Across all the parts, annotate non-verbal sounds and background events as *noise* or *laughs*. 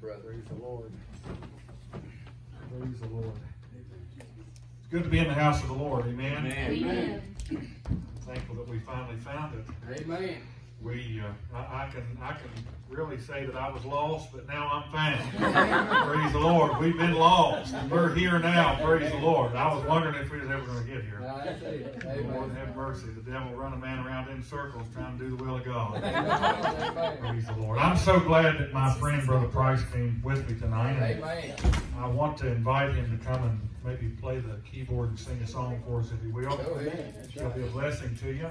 brother. Praise the Lord. Praise the Lord. It's good to be in the house of the Lord. Amen. Amen. Amen. I'm thankful that we finally found it. Amen we uh, I, I, can I can really say that I was lost, but now I'm found. *laughs* praise the Lord. We've been lost, and we're here now. Praise the Lord. I was wondering if we was ever going to get here. Lord have mercy. The devil run a man around in circles trying to do the will of God. praise the Lord. I'm so glad that my friend Brother Price came with me tonight. And I want to invite him to come and maybe play the keyboard and sing a song for us if he will. It'll be a blessing to you.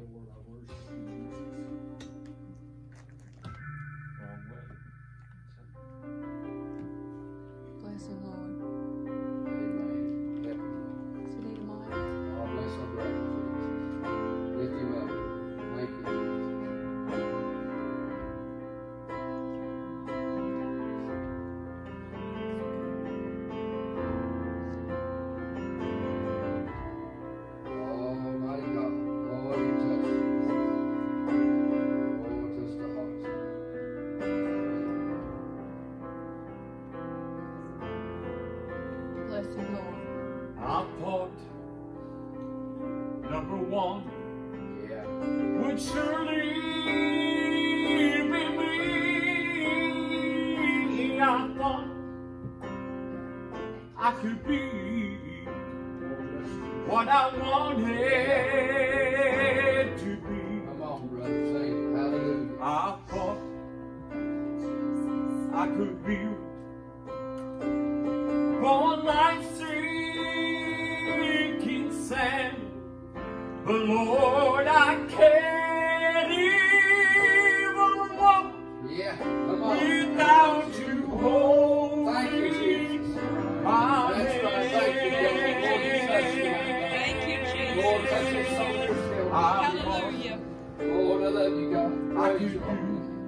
Amen.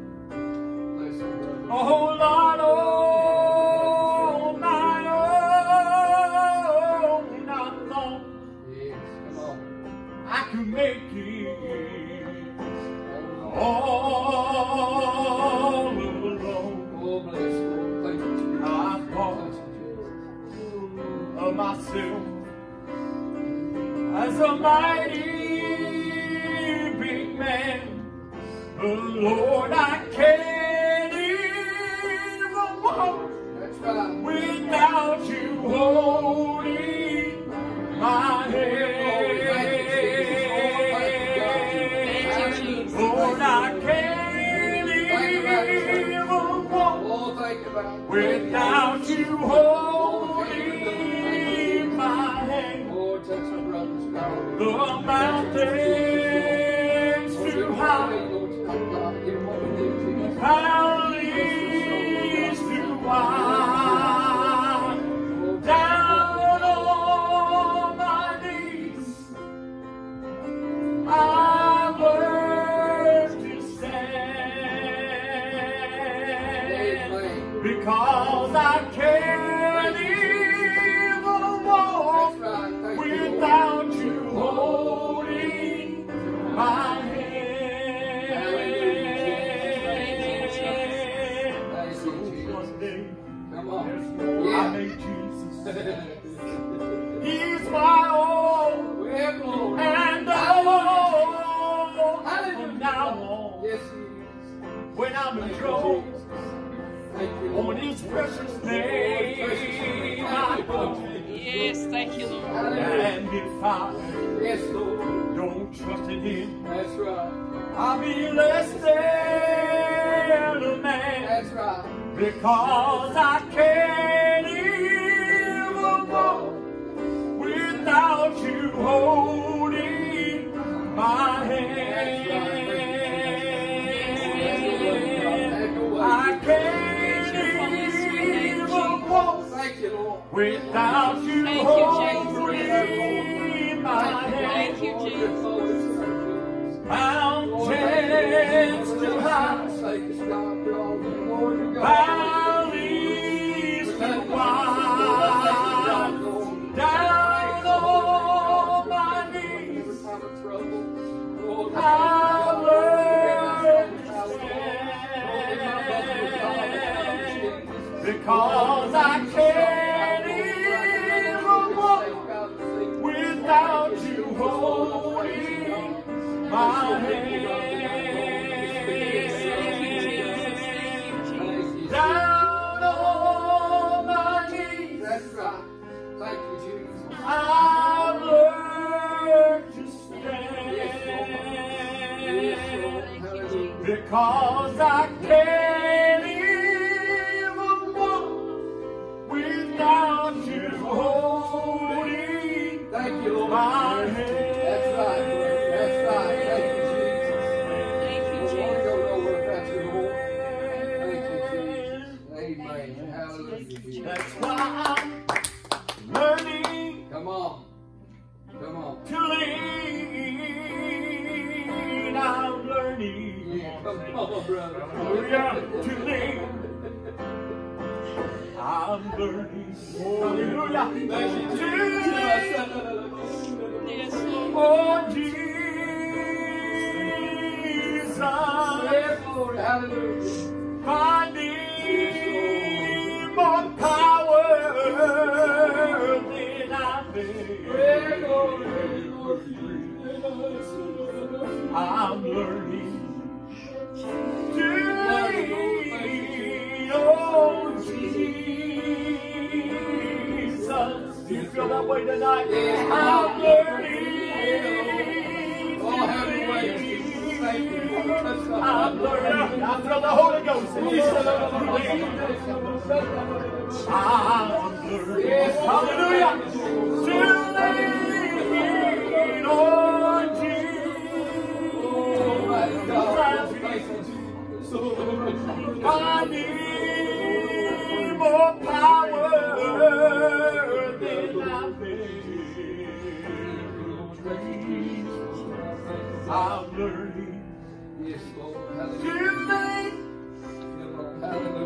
Thank you, Thank you, Jesus. Mountains high. Valleys wide. Down on my knees. I. Because I call. Hallelujah. I need more power than I've been. Yes, Lord. Hallelujah.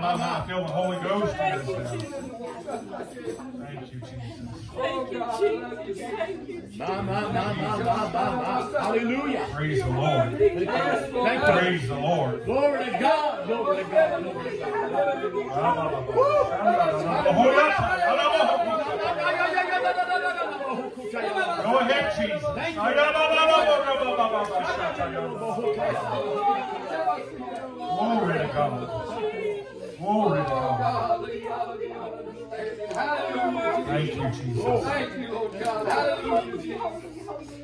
my, my, my. I feel the Holy Ghost. Thank you, Jesus. Thank you, Jesus. Thank you, Jesus. My, my, my, my, my, my, my. Hallelujah. Praise the Lord. Thank you. Praise the Lord. Glory to God. Glory to God. Glory to God. Go ahead, Jesus. Thank you. Glory to God. Jesus. Thank you, Lord God. Hallelujah, Jesus.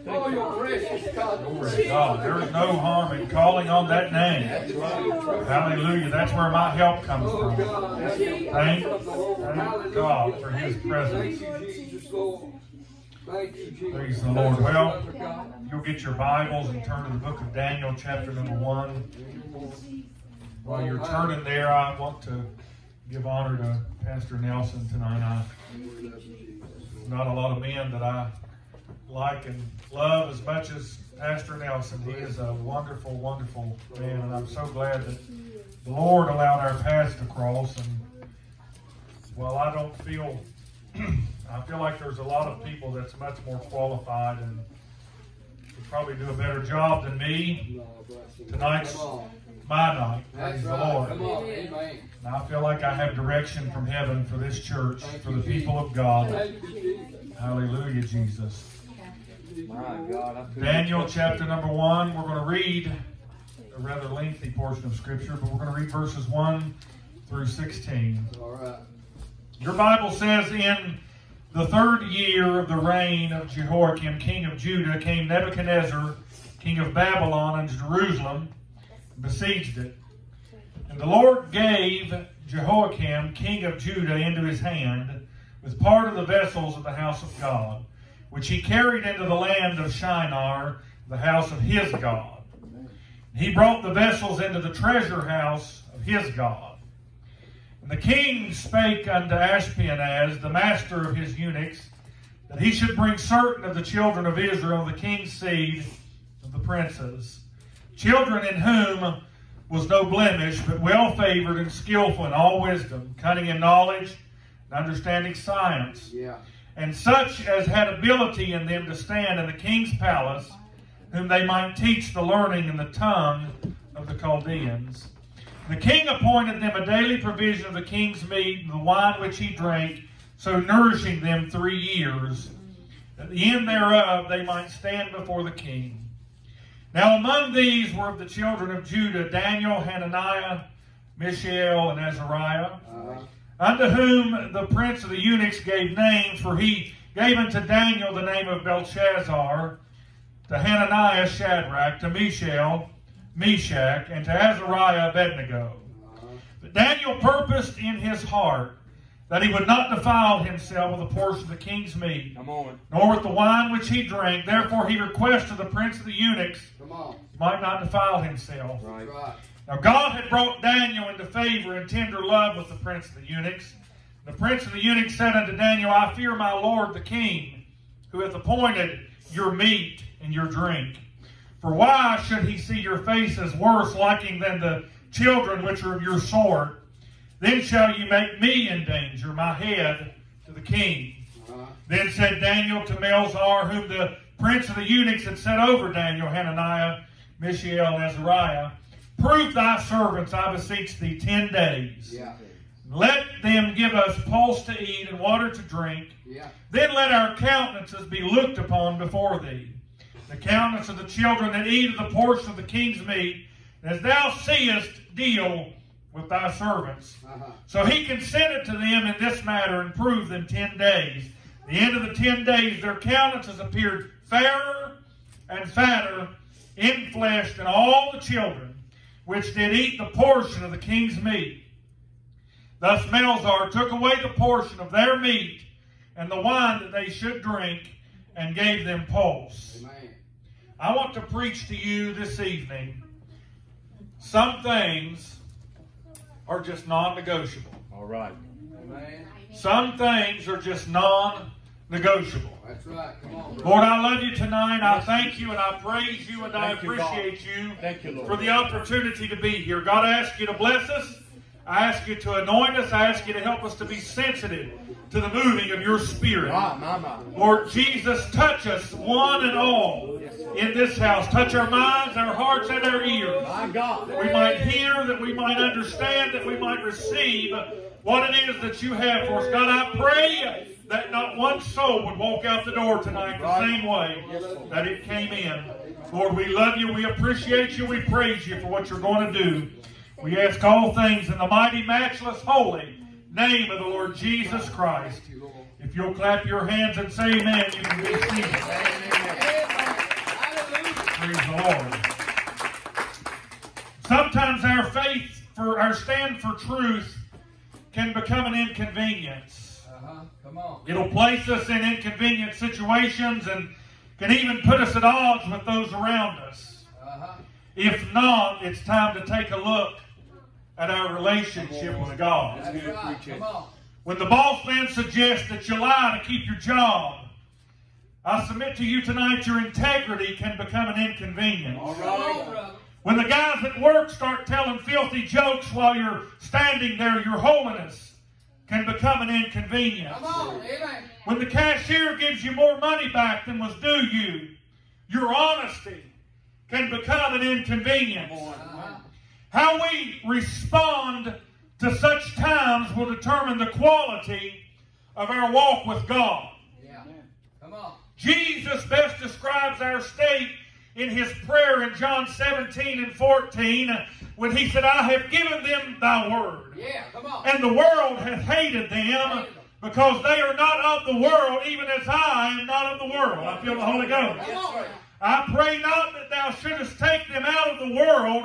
Oh, your precious God. Glory to God. There is no harm in calling on that name. Hallelujah. That's where my help comes Oh, from. God. Thank, thank God for His Thank presence. you. Thank. Praise the Lord. Well, you'll get your Bibles and turn to the book of Daniel, chapter number one. While you're turning there, I want to give honor to Pastor Nelson tonight. I, not a lot of men that I like and love as much as Pastor Nelson. He is a wonderful, wonderful man, and I'm so glad that the Lord allowed our paths to cross. And while I don't feel, *clears throat* I feel like there's a lot of people that's much more qualified and could probably do a better job than me. Tonight's. My night. Praise the. Lord. Come on. Amen. And I feel like I have direction from heaven for this church, for the people of God. Hallelujah, Jesus. My God. Daniel chapter number one, we're going to read a rather lengthy portion of Scripture, but we're going to read verses 1 through 16. All right. Your Bible says, In the third year of the reign of Jehoiakim, king of Judah, came Nebuchadnezzar, king of Babylon, unto Jerusalem, besieged it. And the Lord gave Jehoiakim, king of Judah, into his hand, with part of the vessels of the house of God, which he carried into the land of Shinar, the house of his God. He brought the vessels into the treasure house of his God. And the king spake unto Ashpenaz, the master of his eunuchs, that he should bring certain of the children of Israel, the king's seed of the princes, children in whom was no blemish, but well favored and skillful in all wisdom, cunning in knowledge, and understanding science, Yeah. and such as had ability in them to stand in the king's palace, whom they might teach the learning and the tongue of the Chaldeans. The king appointed them a daily provision of the king's meat and the wine which he drank, so nourishing them three years. At the end thereof they might stand before the king. Now among these were of the children of Judah Daniel, Hananiah, Mishael, and Azariah Uh, unto whom the prince of the eunuchs gave names, for he gave unto Daniel the name of Belshazzar, to Hananiah Shadrach, to Mishael Meshach, and to Azariah Abednego. But Daniel purposed in his heart that he would not defile himself with a portion of the king's meat, Come on. nor with the wine which he drank. Therefore he requested the prince of the eunuchs come on. might not defile himself. Right. Now God had brought Daniel into favor and tender love with the prince of the eunuchs. The prince of the eunuchs said unto Daniel, I fear my lord the king, who hath appointed your meat and your drink. For why should he see your faces worse liking than the children which are of your sort? Then shall you make me in danger, my head, to the king. Uh, Then said Daniel to Melzar, whom the prince of the eunuchs had set over Daniel, Hananiah, Mishael, and Azariah, Prove thy servants, I beseech thee, ten days. yeah. Let them give us pulse to eat and water to drink. Yeah. Then let our countenances be looked upon before thee. The countenance of the children that eat of the portion of the king's meat, as thou seest, deal with thy servants. Uh-huh. So he consented to them in this matter and proved them ten days. The end of the ten days, their countenances appeared fairer and fatter in flesh than all the children which did eat the portion of the king's meat. Thus Melzar took away the portion of their meat and the wine that they should drink and gave them pulse. Amen. I want to preach to you this evening. Some things are just non negotiable. All right. Amen. Some things are just non negotiable. That's right. Come on, brother. Lord, I love you tonight. I thank you and I praise you and I Thank you, appreciate you Thank you, Lord. for the opportunity to be here. God, I ask you to bless us. I ask you to anoint us. I ask you to help us to be sensitive to the moving of your spirit. My, my, my. Lord Jesus, touch us one and all in this house. Touch our minds, our hearts, and our ears. My God. That we might hear, that we might understand, that we might receive what it is that you have for us. God, I pray that not one soul would walk out the door tonight the same way that it came in. Lord, we love you. We appreciate you. We praise you for what you're going to do. We ask all things in the mighty, matchless, holy name of the Lord Jesus Christ. If you'll clap your hands and say amen, you can be seated. Praise the Lord. Sometimes our faith for our stand for truth can become an inconvenience. Come on. It'll place us in inconvenient situations and can even put us at odds with those around us. Uh-huh. If not, it's time to take a look at our relationship with God. That's right. Come on. When the boss man suggests that you lie to keep your job, I submit to you tonight your integrity can become an inconvenience. All right. When the guys at work start telling filthy jokes while you're standing there, your holiness can become an inconvenience. Come on. When the cashier gives you more money back than was due you, your honesty can become an inconvenience. Uh-huh. How we respond to such times will determine the quality of our walk with God. Yeah. Come on. Jesus best describes our state in his prayer in John 17 and 14 uh, when he said, I have given them thy word. Yeah. Come on. And the world hath hated them because they are not of the world, even as I am not of the world. I feel the Holy Ghost. I pray not that thou shouldest take them out of the world,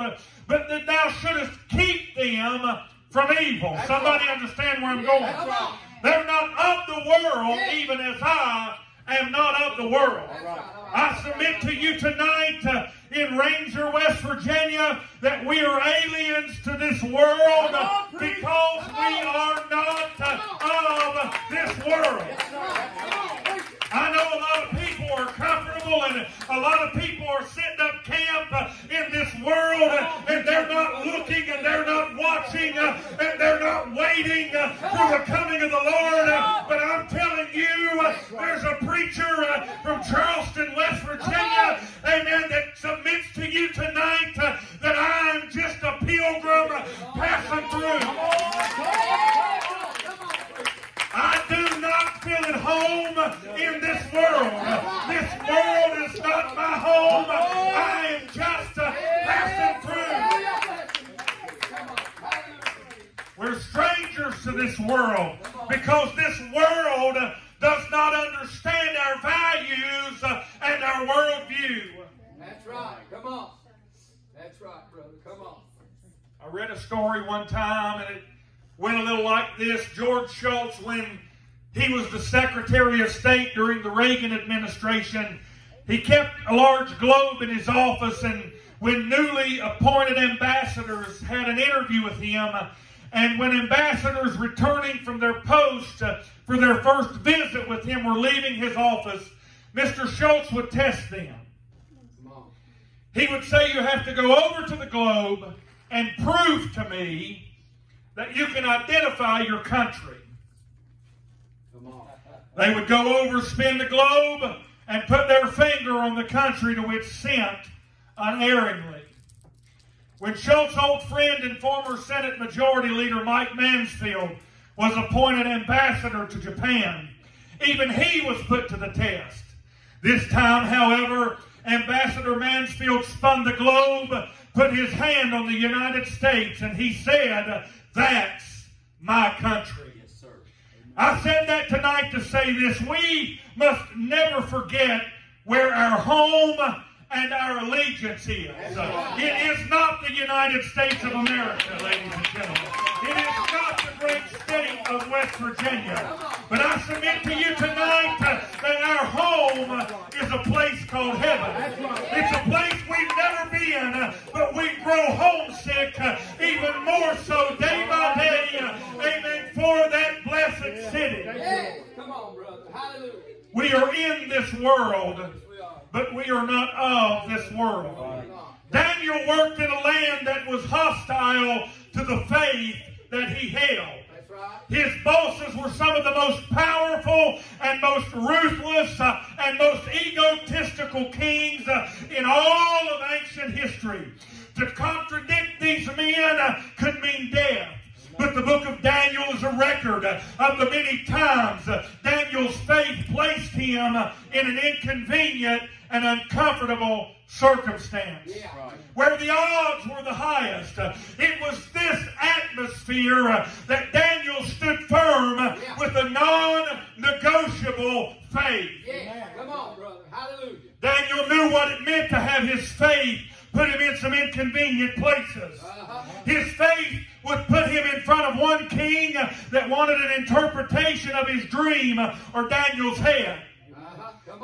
but that thou shouldest keep them from evil. That's Somebody right. understand where I'm going? Right. They're not of the world, Yeah. even as I am not of the world. Right. I submit to you tonight uh, in Ranger, West Virginia, that we are aliens to this world uh, because we are not uh, of this world. I know a lot of people are comfortable and a lot of people are setting up camp uh, in this world uh, and they're not looking and they're not watching uh, and they're not waiting for the coming of the Lord. But I'm telling you, there's a preacher from Charleston, West Virginia, amen, that submits to you tonight that I'm just a pilgrim passing through. I do not feel at home in this world. This world is not my home. I am just passing through. We're strangers to this world because this world does not understand our values and our worldview. That's right. Come on. That's right, brother. Come on. I read a story one time and it went a little like this. George Shultz, when he was the Secretary of State during the Reagan administration, he kept a large globe in his office and when newly appointed ambassadors had an interview with him, and when ambassadors returning from their post uh, for their first visit with him were leaving his office, Mr. Shultz would test them. He would say, You have to go over to the globe and prove to me that you can identify your country. Come on. They would go over, spin the globe, and put their finger on the country to which sent unerringly. When Shultz's old friend and former Senate Majority Leader Mike Mansfield was appointed ambassador to Japan, even he was put to the test. This time, however, Ambassador Mansfield spun the globe, put his hand on the United States, and he said, That's my country. I said that tonight to say this. We must never forget where our home and our allegiance is. It is not the United States of America, ladies and gentlemen. It is not the great state of West Virginia. But I submit to you tonight that our home is a place called heaven. It's a place we've never been, but we grow homesick even more so day by day. Amen. For that blessed city. Come on, brother. Hallelujah. We are in this world, but we are not of this world. Daniel worked in a land that was hostile to the faith that he held. His bosses were some of the most powerful and most ruthless uh, and most egotistical kings uh, in all of ancient history. To contradict these men uh, could mean death. But the book of Daniel is a record of the many times Daniel's faith placed him in an inconvenient and uncomfortable circumstance. Yeah. Where the odds were the highest. It was this atmosphere that Daniel stood firm with a non-negotiable faith. Yeah. Come on, brother. Hallelujah. Daniel knew what it meant to have his faith put him in some inconvenient places. Uh-huh. His faith would put him in front of one king that wanted an interpretation of his dream or Daniel's head.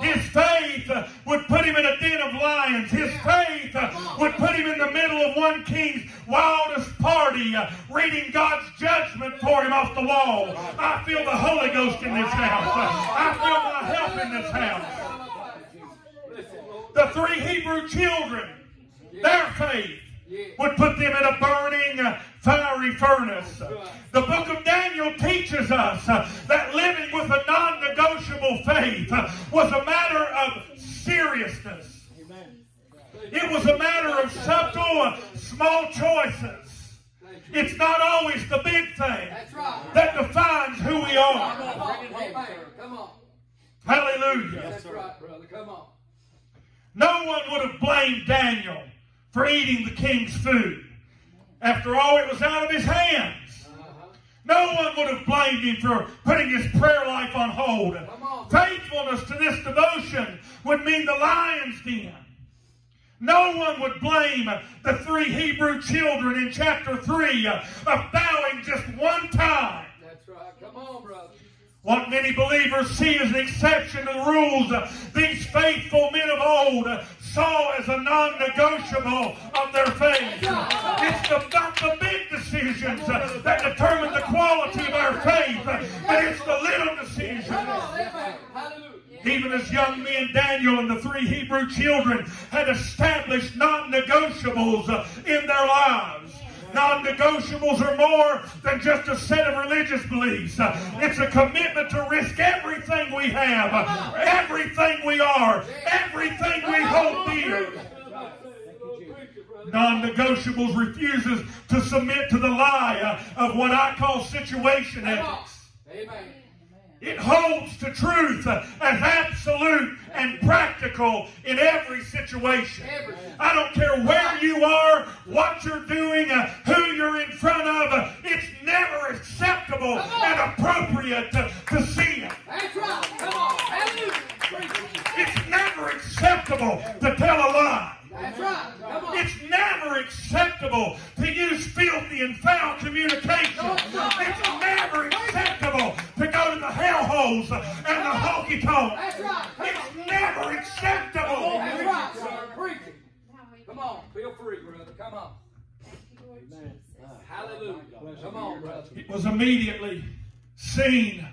His faith would put him in a den of lions. His faith would put him in the middle of one king's wildest party, uh, reading God's judgment for him off the wall. I feel the Holy Ghost in this house. I feel my help in this house. The three Hebrew children, their faith would put them in a burning, uh, fiery furnace. The book of Daniel teaches us that living with a non negotiable faith was a matter of seriousness. It was a matter of subtle, small choices. It's not always the big thing that defines who we are. Come on. Hallelujah. That's right, brother. Come on. No one would have blamed Daniel for eating the king's food. After all, it was out of his hands. Uh-huh. No one would have blamed him for putting his prayer life on hold. On. Faithfulness to this devotion would mean the lion's den. No one would blame the three Hebrew children in chapter 3 of bowing just one time. That's right. Come on, brother. What many believers see as an exception to the rules, these faithful men of old saw as a non-negotiable of their faith. It's the, not the big decisions that determine the quality of our faith, but it's the little decisions. Even as young men, Daniel and the three Hebrew children had established non-negotiables in their lives. Non-negotiables are more than just a set of religious beliefs. It's a commitment to risk everything we have, everything we are, everything we hold dear. Non-negotiables refuses to submit to the lie of what I call situation ethics. Amen. It holds to truth as absolute and practical in every situation. I don't care where you are, what you're doing, who you're in front of. It's never acceptable and appropriate to, to sin. That's right. Come on. It. It's never acceptable to tell a lie. That's right. It's never acceptable to use filthy and foul communication. It's never acceptable to go to the hellholes and the honky tonk. That's right. It's never acceptable. Oh, that's right, sir. Preach it. Come on. Feel free, brother. Come on. Hallelujah. Come on, brother. It was immediately seen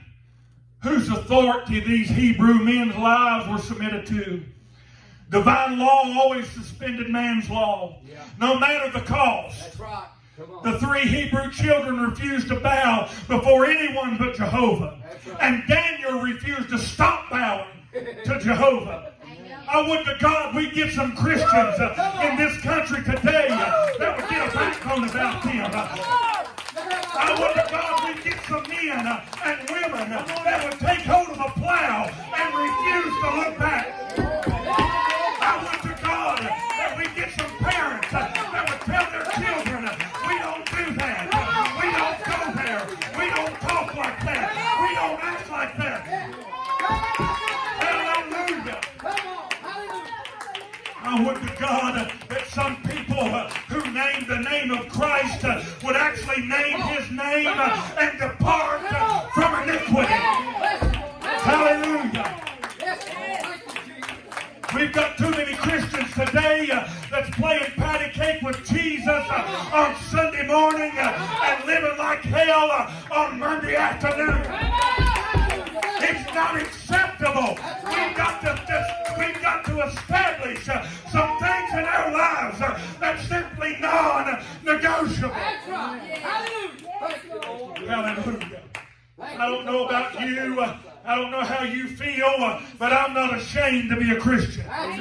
whose authority these Hebrew men's lives were submitted to. Divine law always suspended man's law, no matter the cost. That's right. On. The three Hebrew children refused to bow before anyone but Jehovah. Right. And Daniel refused to stop bowing to Jehovah. I would to God we get some Christians uh, in this country today uh, that would get a backbone about them. Uh, I would to God we get some men uh, and women uh, that would take hold of a plow and refuse to look back. I would to God uh, that we get some parents uh, that would tell their children, uh, we don't do that. Uh, We don't go there. We don't talk like that. We don't act like that. Hallelujah. Come on. Hallelujah. I would to God that some people who name the name of Christ would actually name his name and depart from iniquity. Hallelujah. Yes, thank you, Jesus. We've got too many Christians today uh, that's playing patty cake with Jesus uh, on Sunday morning uh, and living like hell uh, on Monday afternoon. It's not acceptable. We've got to just, we've got to establish uh, some things in our lives uh, that's simply non-negotiable. That's right. Hallelujah. Thank you, Lord. Hallelujah. I don't know about you. uh, I don't know how you feel, but I'm not ashamed to be a Christian. I'm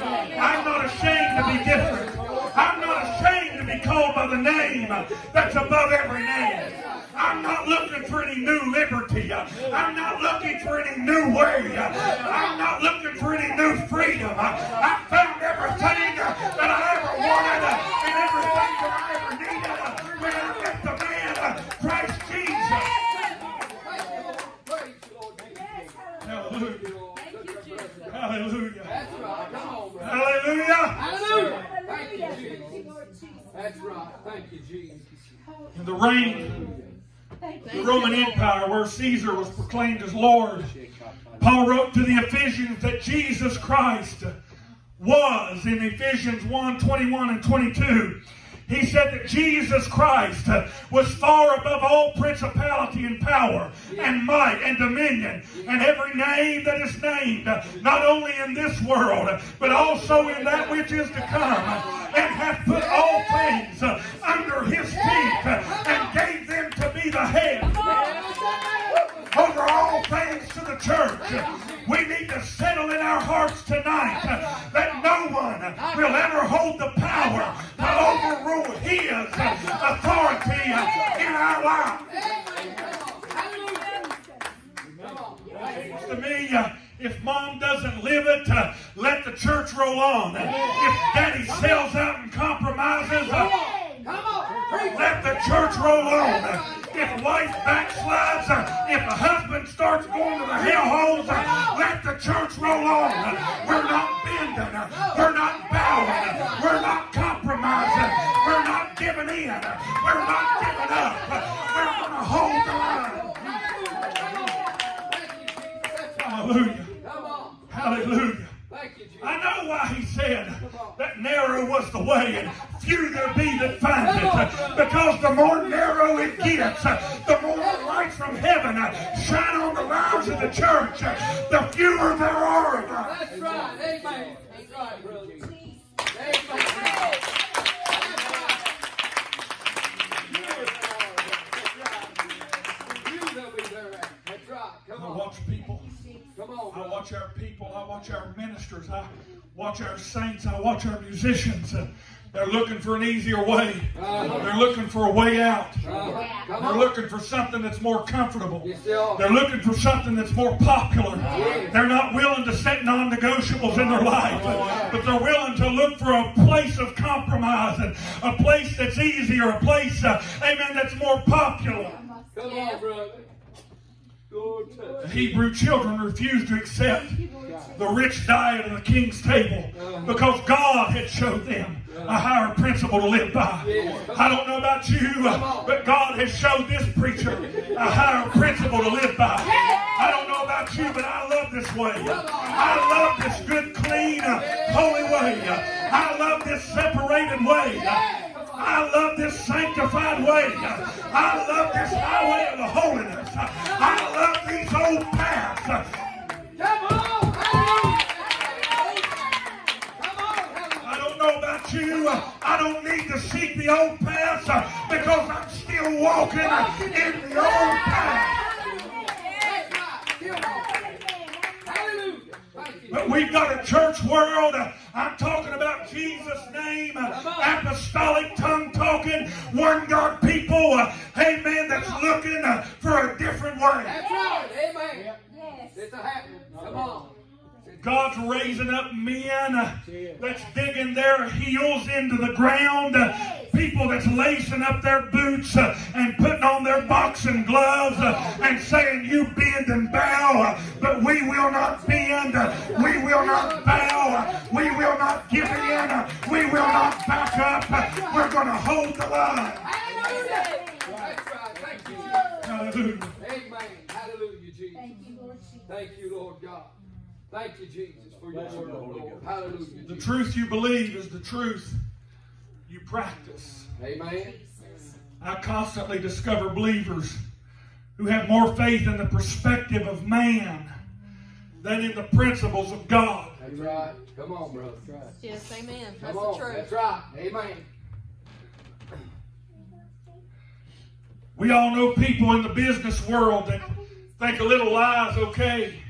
not ashamed to be different. I'm not ashamed to be called by the name that's above every name. I'm not looking for any new liberty. I'm not looking for any new way. I'm not looking for any new freedom. I found everything that I ever wanted and everything that I ever needed when I met the man, Christ Jesus. Praise the Lord. Thank you, Hallelujah. Hallelujah. That's right. Come on, brother. Hallelujah. Hallelujah. Thank you, Jesus. That's right. Thank you, Jesus. In the reign the Roman Empire, where Caesar was proclaimed as Lord, Paul wrote to the Ephesians that Jesus Christ was in Ephesians 1 21 and 22. He said that Jesus Christ was far above all principality and power and might and dominion and every name that is named, not only in this world, but also in that which is to come, and hath put all things under his feet be the head over all things to the church. We need to settle in our hearts tonight that no one will ever hold the power to overrule his authority in our. Seems to me, uh, if mom doesn't live it, uh, let the church roll on. If daddy sells out and compromises, uh, let the church roll on. If wife backslides, if a husband starts going to the hellholes, uh, let the church roll on. We're not bending. We're not bowing. We're not compromising. We're not giving in. We're not giving up. We're going to hold the line. Hallelujah. Come on. Hallelujah. Thank you, Jesus. I know why he said that narrow was the way few there be that find it. Because the more narrow it gets, the more light from heaven shine on the lives of the church, the fewer there are of us. That's right. Amen. That's right, brother. Amen. You will be there. That's right. Come I on. watch people. Come on, I watch our people. I watch our ministers. I watch our saints. I watch our musicians. They're looking for an easier way. They're looking for a way out. They're looking for something that's more comfortable. They're looking for something that's more popular. They're not willing to set non-negotiables in their life, but they're willing to look for a place of compromise and a place that's easier, a place, uh, amen, that's more popular. Come on, brother. The. Hebrew children refused to accept the rich diet of the king's table because God had showed them a higher principle to live by. I don't know about you, but God has showed this preacher a higher principle to live by. I don't know about you, but I love this way. I love this good, clean, holy way. I love this separated way. I love this sanctified way. I love this highway of holiness. I love these old paths. Come on. Hallelujah. Come on. Hallelujah. I don't know about you. I don't need to seek the old paths uh, because I'm still walking in the old path. But we've got a church world. I'm talking about Jesus' name, apostolic tongue talking, one God people. Uh, amen. That's looking uh, for a different way. That's right. Amen. It's a happening. Come on. God's raising up men that's digging their heels into the ground. People that's lacing up their boots and putting on their boxing gloves and saying, You bend and bow, but we will not bend. We will not bow. We will not give in. We will not back up. We're going to hold the line. Hallelujah. That's right. Thank you. Hallelujah. Amen. Hallelujah, Jesus. Thank you, Lord God. Thank you, Jesus, for your word, Lord. Hallelujah. The truth you believe is the truth you practice. Amen. I constantly discover believers who have more faith in the perspective of man than in the principles of God. That's right. Come on, brother. Yes, amen. That's Come the truth. That's right. Amen. We all know people in the business world that think a little lie is okay.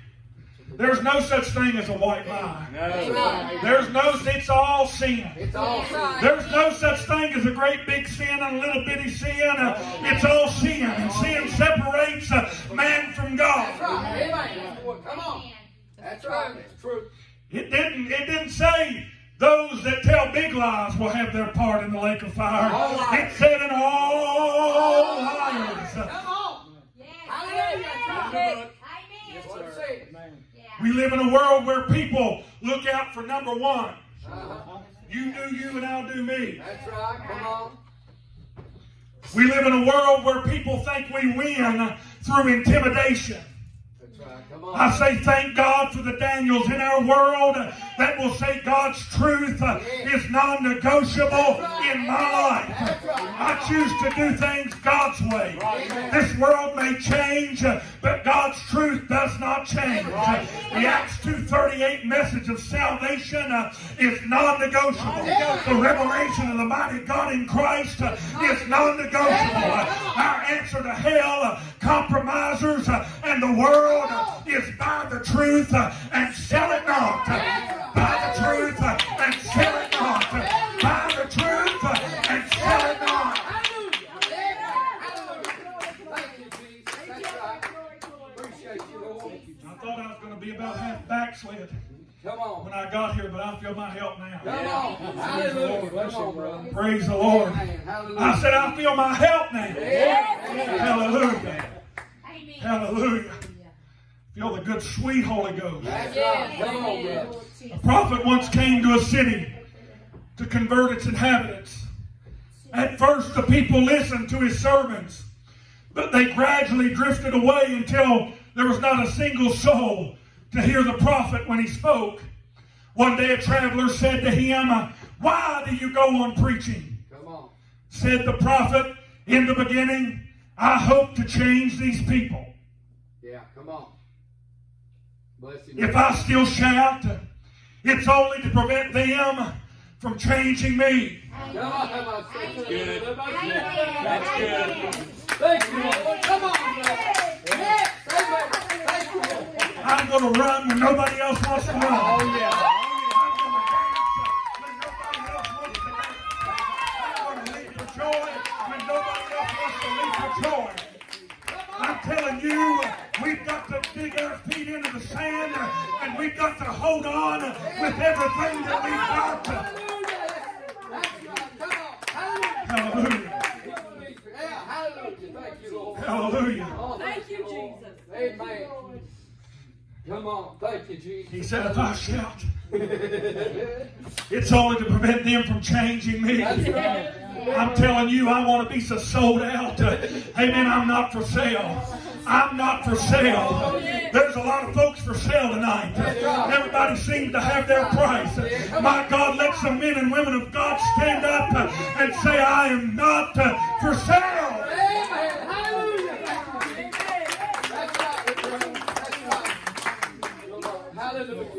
There's no such thing as a white lie. That's right. There's no, it's all sin. It's all sin. There's no such thing as a great big sin and a little bitty sin. Uh, It's all sin. And sin separates uh, man from God. That's God. right. Amen. Come on. That's right. It's true. It didn't, it didn't say those that tell big lies will have their part in the lake of fire. It said in all liars. Come on. Hallelujah. That's right. That's what it says. We live in a world where people look out for number one. Uh-huh. You do you and I'll do me. That's right. Come on. We live in a world where people think we win through intimidation. That's right. I say thank God for the Daniels in our world that will say God's truth is non-negotiable in my life. I choose to do things God's way. This world may change, but God's truth does not change. The Acts 2.38 message of salvation is non-negotiable. The revelation of the mighty God in Christ is non-negotiable. Our answer to hell, compromisers, and the world is buy the truth and sell it not. Buy the truth and sell it not. Buy the truth and sell it not. Hallelujah. Thank you, Jesus. That's right. Appreciate you, Lord. I thought I was going to be about half backslid Come on. when I got here, but I feel my help now. Come on. Hallelujah. Come on, brother. Praise the Lord. Hallelujah. I said I feel my help now. Amen. Hallelujah. Hallelujah. Feel the good, sweet Holy Ghost. That's right. Come on, brother. A prophet once came to a city to convert its inhabitants. At first, the people listened to his sermons, but they gradually drifted away until there was not a single soul to hear the prophet when he spoke. One day, a traveler said to him, Why do you go on preaching? Come on. Said the prophet, In the beginning, I hope to change these people. Yeah, come on. Bless you. If I still shout, it's only to prevent them from changing me. Come on. Come on. That's good. That's good. Thank you, Lord. Come on, brother. Yes. Amen. Thank you, Lord. I'm going to run when nobody else wants to run. Oh, yeah. Oh, I'm going to dance when nobody else wants to dance. I'm going to leap for joy when nobody else wants to leap for joy. I'm telling you, we've got to dig our feet into the sand and we've got to hold on with everything that we've got. Hallelujah. That's right. Come on. Hallelujah. Hallelujah. Thank you, Lord. Hallelujah. Thank you, Jesus. Amen. Come on. Thank you, Jesus. He said, if I shout, *laughs* it's only to prevent them from changing me. That's right. I'm telling you, I want to be so sold out. Amen. I'm not for sale. I'm not for sale. There's a lot of folks for sale tonight. Everybody seems to have their price. My God, let some men and women of God stand up and say, I am not for sale. Amen. Hallelujah.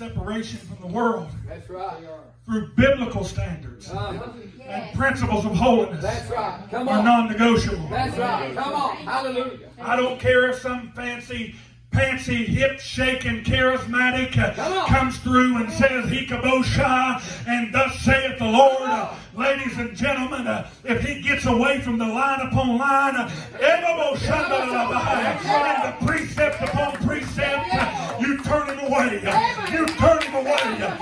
Separation from the world That's right. through biblical standards Uh-huh. and principles of holiness That's right. Come are non-negotiable. That's right. Come on. Hallelujah. I don't care if some fancy, fancy, hip-shaking, charismatic uh, Come comes through and says, Hikabosha, and thus saith the Lord. Uh, ladies and gentlemen, uh, if he gets away from the line upon line, uh, and the precept upon precept, uh, you turn him away. Uh, You turn him away. Uh,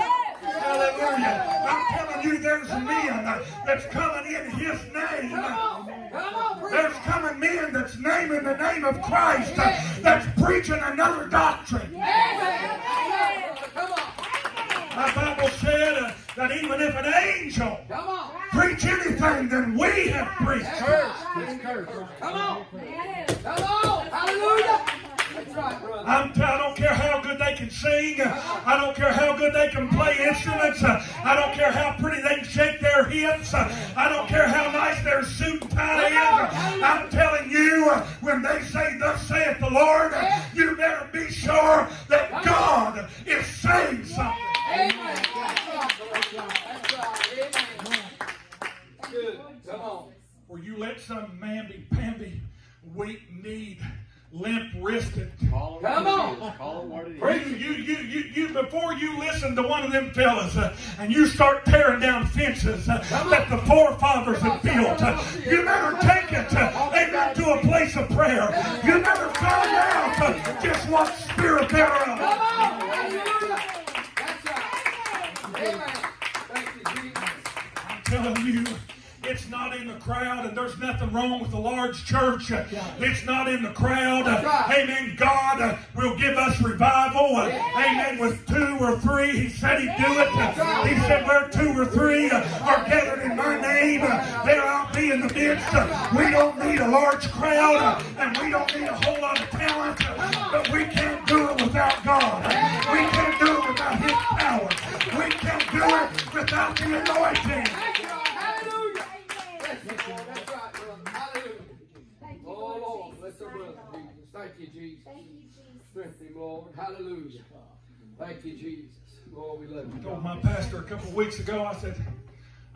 Hallelujah. I'm telling you, there's men uh, that's coming in his name. Come on. Come on, preach. There's coming men that's naming the name of Christ, that's preaching another doctrine. Amen. Come on. My Bible said uh, that even if an angel Come on. preach anything, then we have preached. Come on. Come on. Hallelujah. That's right, brother. I'm, I don't care how good they can sing. I don't care how good they can play instruments. I don't care how pretty they can shake their hips. I don't care how nice their suit and tie is. I'm telling you, when they say, Thus saith the Lord, you better be sure that God is saying something. Amen. Good. Come on. Or you let some mamby pamby weak need limp wristed. Come on. Call it what it is. You, you, you, you, you, before you listen to one of them fellas uh, and you start tearing down fences uh, that the forefathers have built, uh, you better take it, uh, amen, to a place of prayer. You better find out uh, just what spirit they're Come on. Hallelujah. That's right. Amen. Thank you, Jesus. I'm telling you, it's not in the crowd, and there's nothing wrong with a large church. It's not in the crowd. Right. Amen. God uh, will give us revival. Uh, Amen. With two or three, He said He'd do it. Uh, He said, Where two or three uh, are gathered in my name, there I'll be in the midst. We don't need a large crowd, and we don't need a whole lot of talent, but we can't do it without God. We can't do it without His power. We can't do it without the anointing. That's right. Hallelujah. That's right, Lord. That's right, brother. Hallelujah. Oh, Lord. Bless our brother, Jesus. Thank you, Jesus. Strengthen him, Lord. Hallelujah. Thank you, Jesus. Lord, we love you. I told my pastor a couple of weeks ago, I said,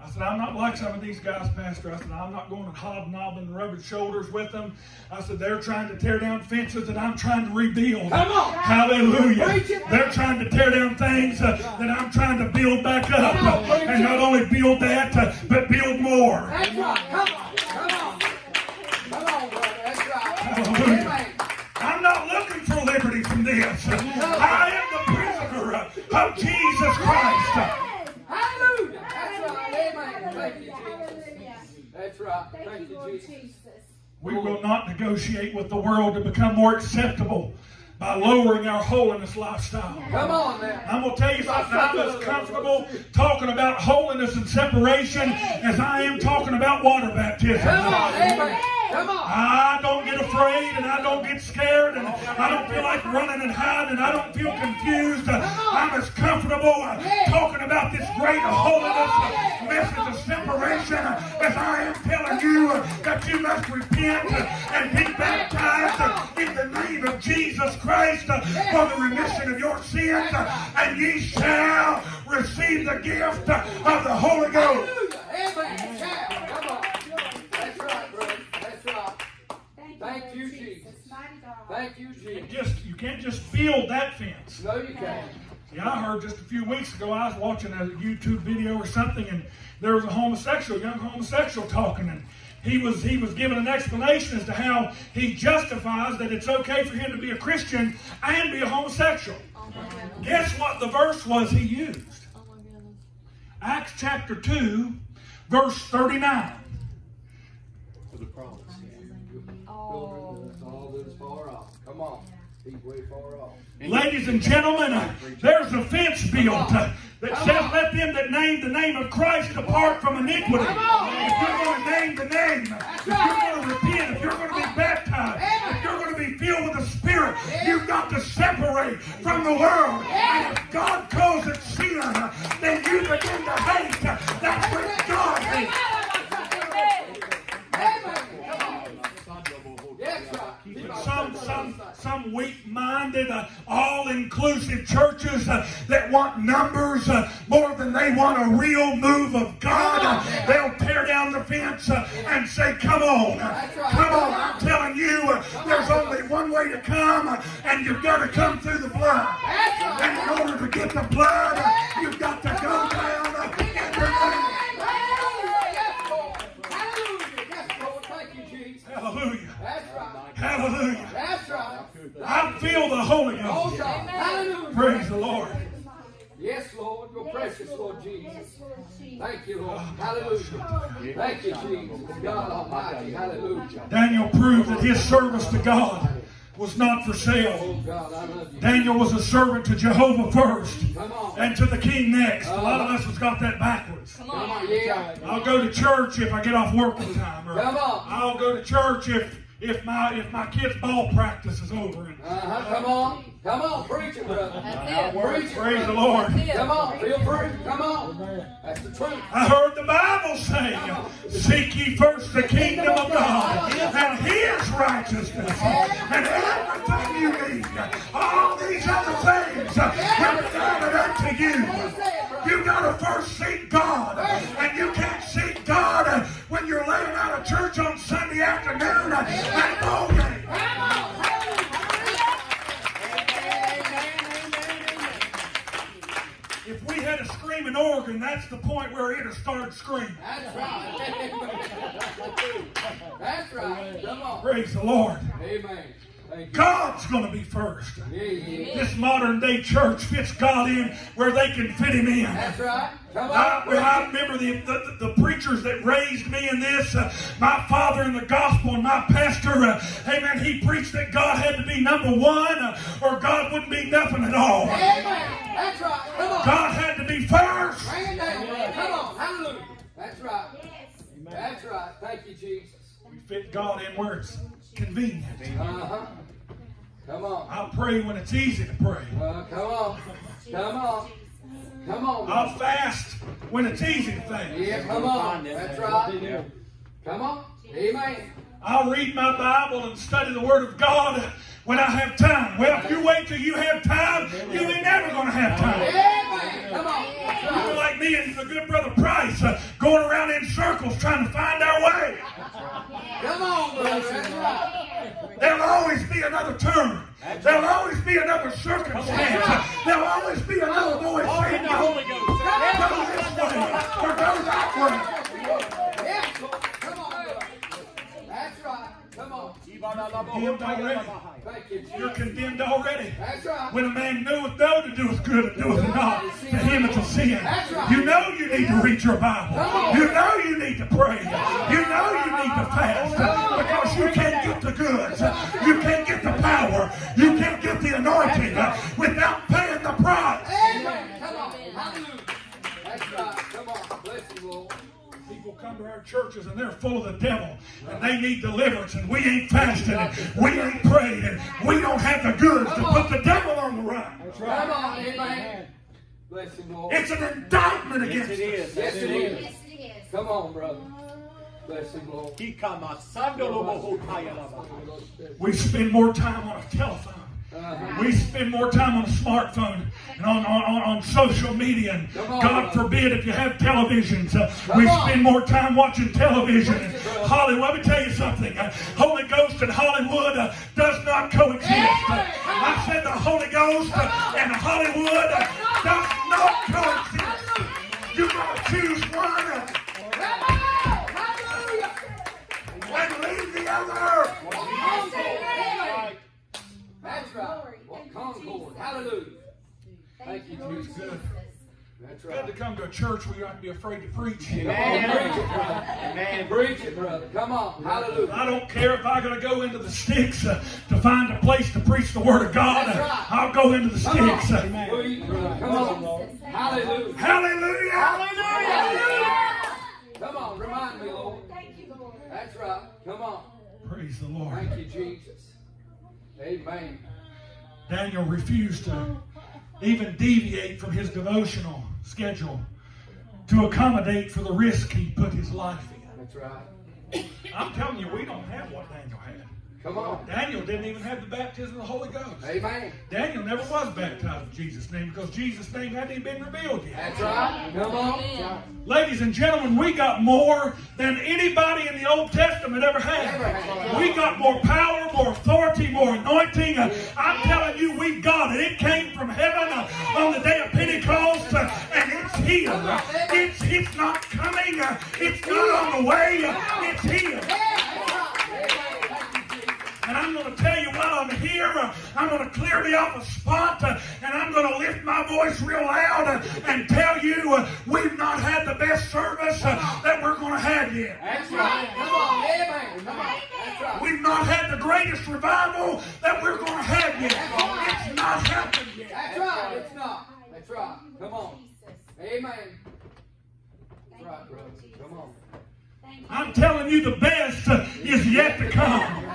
I said, I'm not like some of these guys, Pastor. I said, I'm not going to hobnob and rubbing shoulders with them. I said, they're trying to tear down fences and I'm trying to rebuild. Come on. Hallelujah. They're trying to tear down things uh, that I'm trying to build back up. Come and not only build that, uh, but build more. That's right. I am the prisoner of Jesus Christ. Hallelujah. That's right. Amen. Thank you, Jesus. That's right. Thank you, Jesus. We will not negotiate with the world to become more acceptable by lowering our holiness lifestyle. Come on now. I'm going to tell you something. I'm as comfortable talking about holiness and separation as I am talking about water baptism. Come on. Amen. I don't get afraid and I don't get scared and I don't feel like running and hiding. And I don't feel confused. I'm as comfortable talking about this great holiness message of separation as I am telling you that you must repent and be baptized in the name of Jesus Christ for the remission of your sins and ye shall receive the gift of the Holy Ghost. Amen. Shout. Come on. That's right, brother. That's right. Thank you, Jesus. Thank you, Jesus. Just you can't just build that fence. No, you can't. Yeah, I heard just a few weeks ago, I was watching a YouTube video or something, and there was a homosexual, young homosexual talking, and he was he was giving an explanation as to how he justifies that it's okay for him to be a Christian and be a homosexual. Oh my goodness. Guess what the verse was he used? Oh my goodness. Acts chapter 2, verse 39. Off. He's way far off. Ladies and gentlemen, uh, there's a fence built uh, that says, Let them that name the name of Christ depart from iniquity. If you're going to name the name, if you're going to repent, if you're going to be baptized, if you're going to be filled with the Spirit, you've got to separate from the world. And if God calls it sin, then you begin to hate uh, that which God hates. Yes, right. Some some some weak-minded, uh, all-inclusive churches uh, that want numbers uh, more than they want a real move of God. Uh, they'll tear down the fence uh, and say, "Come on, uh, come on!" I'm telling you, there's only one way to come, and you've got to come through the blood. And in order to get the blood, you've got to go down uh, in the name. Yes, Lord. Hallelujah. Yes, Lord. Thank you, Jesus. Hallelujah! That's right. Hallelujah! That's right. I feel the Holy Oh, God. Hallelujah. Praise the Lord. Yes, Lord. Your precious Lord Jesus. Thank you, Lord. Ah, Hallelujah. Thank you, Jesus. God Almighty. Hallelujah. Daniel proved that his service to God was not for sale. Oh, God, I love you. Daniel was a servant to Jehovah first Come on. and to the king next. A lot of uh-huh. us has got that backwards. Come Come on. on. Yeah. I'll go to church if I get off working time, or Come on. I'll go to church if if my if my kid's ball practice is over. And, Uh-huh. Come on. Come on. Preach it, brother. That's it. Preach it. praise the. Lord. Come on. Feel free. Come on. That's the truth. I heard the Bible say, "Seek ye first the kingdom of God and His righteousness, and everything you need, all these other things, will be added unto you." You gotta first seek God, and you can't seek God when you're laying out of church on Sunday afternoon uh, ball game. If we had a screaming organ, that's the point where it'd have started screaming. That's right. that's right. Come on. Praise the Lord. Amen. God's going to be first. This modern day church fits God in where they can fit him in. That's right. Come I, well, I remember the, the, the preachers that raised me in this. Uh, my father in the gospel and my pastor, uh, amen, he preached that God had to be number one uh, or God wouldn't be nothing at all. Amen. That's right. Come on. God had to be first. Bring it down, brother. Come on. Hallelujah. That's right. Yes. That's right. Thank you, Jesus. We fit God in where it's convenient. Uh-huh. Come on. I'll pray when it's easy to pray. Uh, come on. Come on. Come on. I'll fast when it's easy to fast. Yeah, come on. That's right. Come on. Amen. I'll read my Bible and study the Word of God when I have time. Well, if you wait till you have time, you ain't never going to have time. Amen. Come on. That's You're like me and the good brother Price, uh, going around in circles trying to find our way. Come on, brother. That's right. There'll always be another turn. There'll always be another circumstance. There'll always be another voice saying, go, this way or go that way. Come on. Condemned already. You, You're condemned already. That's right. When a man knoweth no to do us good and doeth not, to him it's a sin. You know you need to read your Bible. You know you need to pray. You know you need to fast because you can't get the goods. You can't get the power. You can't get the anointing without paying the price. Amen. Come on. Hallelujah. That's right. Come on. Bless you, Lord. People come to our churches and they're full of the devil and they need deliverance and we ain't fasting and we ain't praying and we don't have the goods to put the devil on the run. That's right. Come on. Amen. Bless you, Lord. It's an indictment against us. Yes, it is. Yes, it is. Come on, brother. Bless you, Lord. We spend more time on a telephone. Uh-huh. We spend more time on a smartphone and on, on, on, social media. And God forbid if you have televisions, uh, we spend more time watching television. And Preach it, brother. Hollywood, let me tell you something. Uh, Holy Ghost and Hollywood uh, does not coexist. I said the Holy Ghost and Hollywood does not coexist. You gotta choose one Come on. Hallelujah. and leave the other. Concord. That's right. What Concord. Hallelujah. Thank you, Jesus. good. That's Good to come to a church where you have to be afraid to preach. Come on, preach it, brother. Amen. Preach it, brother. Come on. Hallelujah. I don't care if I gotta go into the sticks uh, to find a place to preach the word of God. That's right. I'll go into the Come on. sticks. Preach, brother. Come on. Hallelujah. Hallelujah! Hallelujah. Come on. Remind me, Lord. Thank you, Lord. That's right. Come on. Praise the Lord. Thank you, Jesus. Amen. Daniel refused to even deviate from his devotional schedule to accommodate for the risk he put his life in. That's right. I'm telling you, we don't have what Daniel. Come on. Daniel didn't even have the baptism of the Holy Ghost. Amen. Daniel never was baptized in Jesus' name because Jesus' name hadn't even been revealed yet. That's right. Come on. Ladies and gentlemen, we got more than anybody in the Old Testament ever had. We got more power, more authority, more anointing. I'm telling you, we've got it. It came from heaven on the day of Pentecost, uh, and it's here. It's, it's not coming. It's not on the way. It's here. And I'm going to tell you while I'm here, I'm going to clear me off a spot, and I'm going to lift my voice real loud and tell you we've not had the best service that we're going to have yet. That's right. Come on. Amen. Come on. Right. We've not had the greatest revival that we're going to have yet. It's not happened yet. That's right. It's not. That's right. Come on. Amen. That's right, brother. Come on. I'm telling you, the best is yet to come.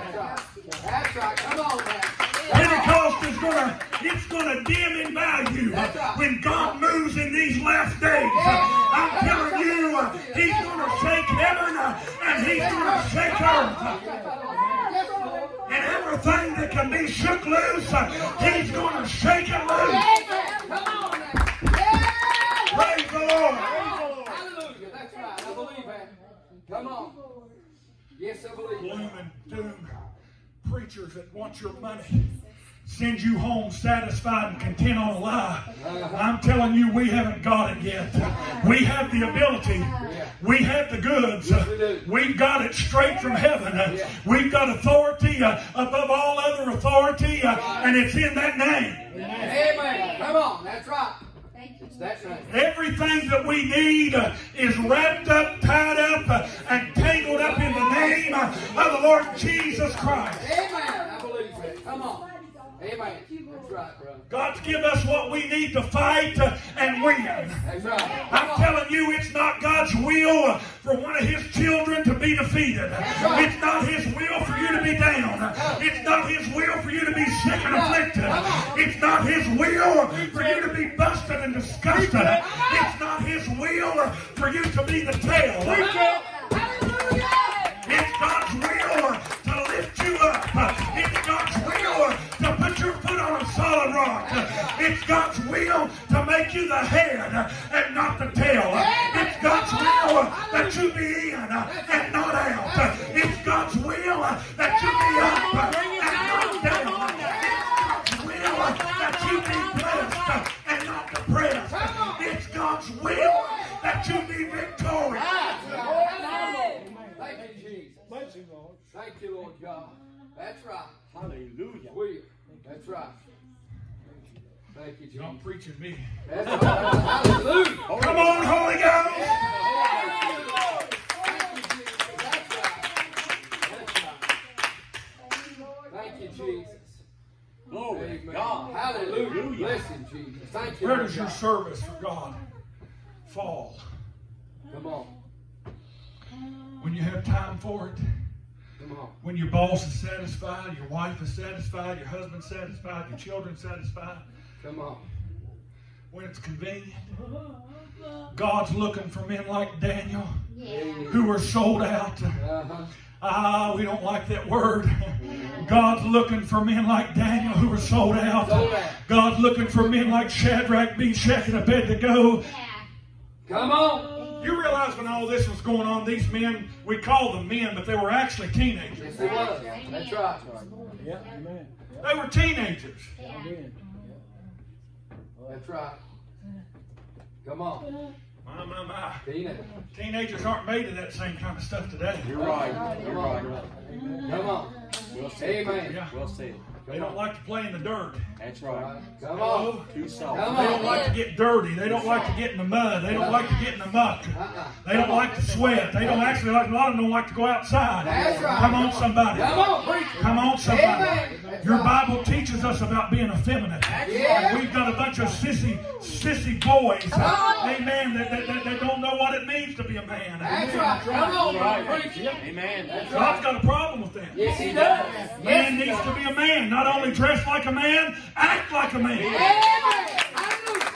That's right. Come on, man. Pentecost is gonna, it's gonna dim in value right. when God moves in these last days. I'm telling you, He's gonna shake heaven uh, and He's gonna shake earth. And everything that can be shook loose, uh, He's gonna shake it loose. Amen. Come on. Yeah. Praise the Lord. Hallelujah. That's right. I believe that. Come on. Yes, I believe Gloom and doom preachers that want your money send you home satisfied and content on a lie. I'm telling you, we haven't got it yet. We have the ability. We have the goods. we do. We've got it straight from heaven. We've got authority above all other authority, and it's in that name. Amen. Come on. That's right. Thank you. It's that name. Everything that we need is wrapped up, tied up, and tangled up in the name of the Lord Jesus Christ. Amen. I believe that. Come on. Amen. That's right, brother. God's give us what we need to fight and win. That's right. I'm telling you, it's not God's will for one of His children to be defeated. It's not His will for you to be down. It's not His will for you to be sick and afflicted. It's not His will for you to be busted and disgusted. It's not His will for you to be the tail. It's God's will to lift you up. It's God's will to put your foot on a solid rock. It's God's will to make you the head and not the tail. It's God's will that you be in and not out. It's God's will that you be up and not down. It's God's will that you be blessed and not depressed. It's God's will that you be victorious. Thank you, Jesus. Thank you, Lord God. That's right. Hallelujah. Will. That's right. Thank you, Jesus. Y'all preaching me. That's right. Hallelujah. Come on, Holy Ghost. Thank you, Jesus. That's right. That's right. Thank you, Jesus. Glory Amen. God. Hallelujah. Listen, Jesus. Thank you. Where Lord does your God. service for God fall? Come on. When you have time for it, Come on. When your boss is satisfied, your wife is satisfied, your husband's satisfied, your children satisfied, Come on. when it's convenient. God's looking for men like Daniel Yeah. who are sold out. Uh-huh. Ah, we don't like that word. God's looking for men like Daniel who are sold out. God's looking for men like Shadrach, Meshach, and Abednego. Yeah. Come on. You realize when all this was going on, these men, we call them men, but they were actually teenagers. Yes, it was. That's right. They were teenagers. Yeah. That's right. Come on. My, my, my. Tina. Teenagers aren't made of that same kind of stuff today. You're right. You're Come right. on. Come on. Well said. Amen. Yeah. Well said. They don't like to play in the dirt. That's right. Come on. Too soft. Come They don't on. like to get dirty. They don't like to get in the mud. They don't like to get in the muck. Uh-uh. They don't like to sweat. They don't actually like a lot of them don't like to go outside. That's right. Come on, somebody. Come on, preacher. Come on, somebody. Amen. Your. Bible teaches us about being effeminate. Yeah. We've got a bunch of sissy, sissy boys, amen, that, that, that, that don't know what it means to be a man. That's right. Come on, Right. preacher. Amen. God's got a problem with that. Yes, he does. Man needs to be a man, not only dress like a man, act like a man. Amen. Hallelujah.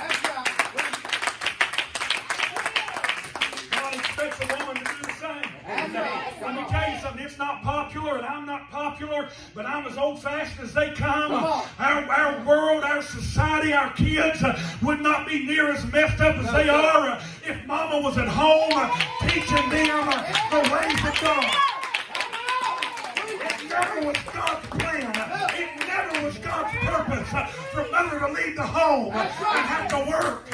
That's right. God expects a woman to do the same. Right. Let me tell you something. It's not popular, and I'm not popular, but I'm as old-fashioned as they come. Come. Our, our world, our society, our kids uh, would not be near as messed up as they are uh, if Mama was at home uh, teaching them uh, the ways of God. It never was God's plan. It never was God's purpose for mother to leave the home uh, and have to work.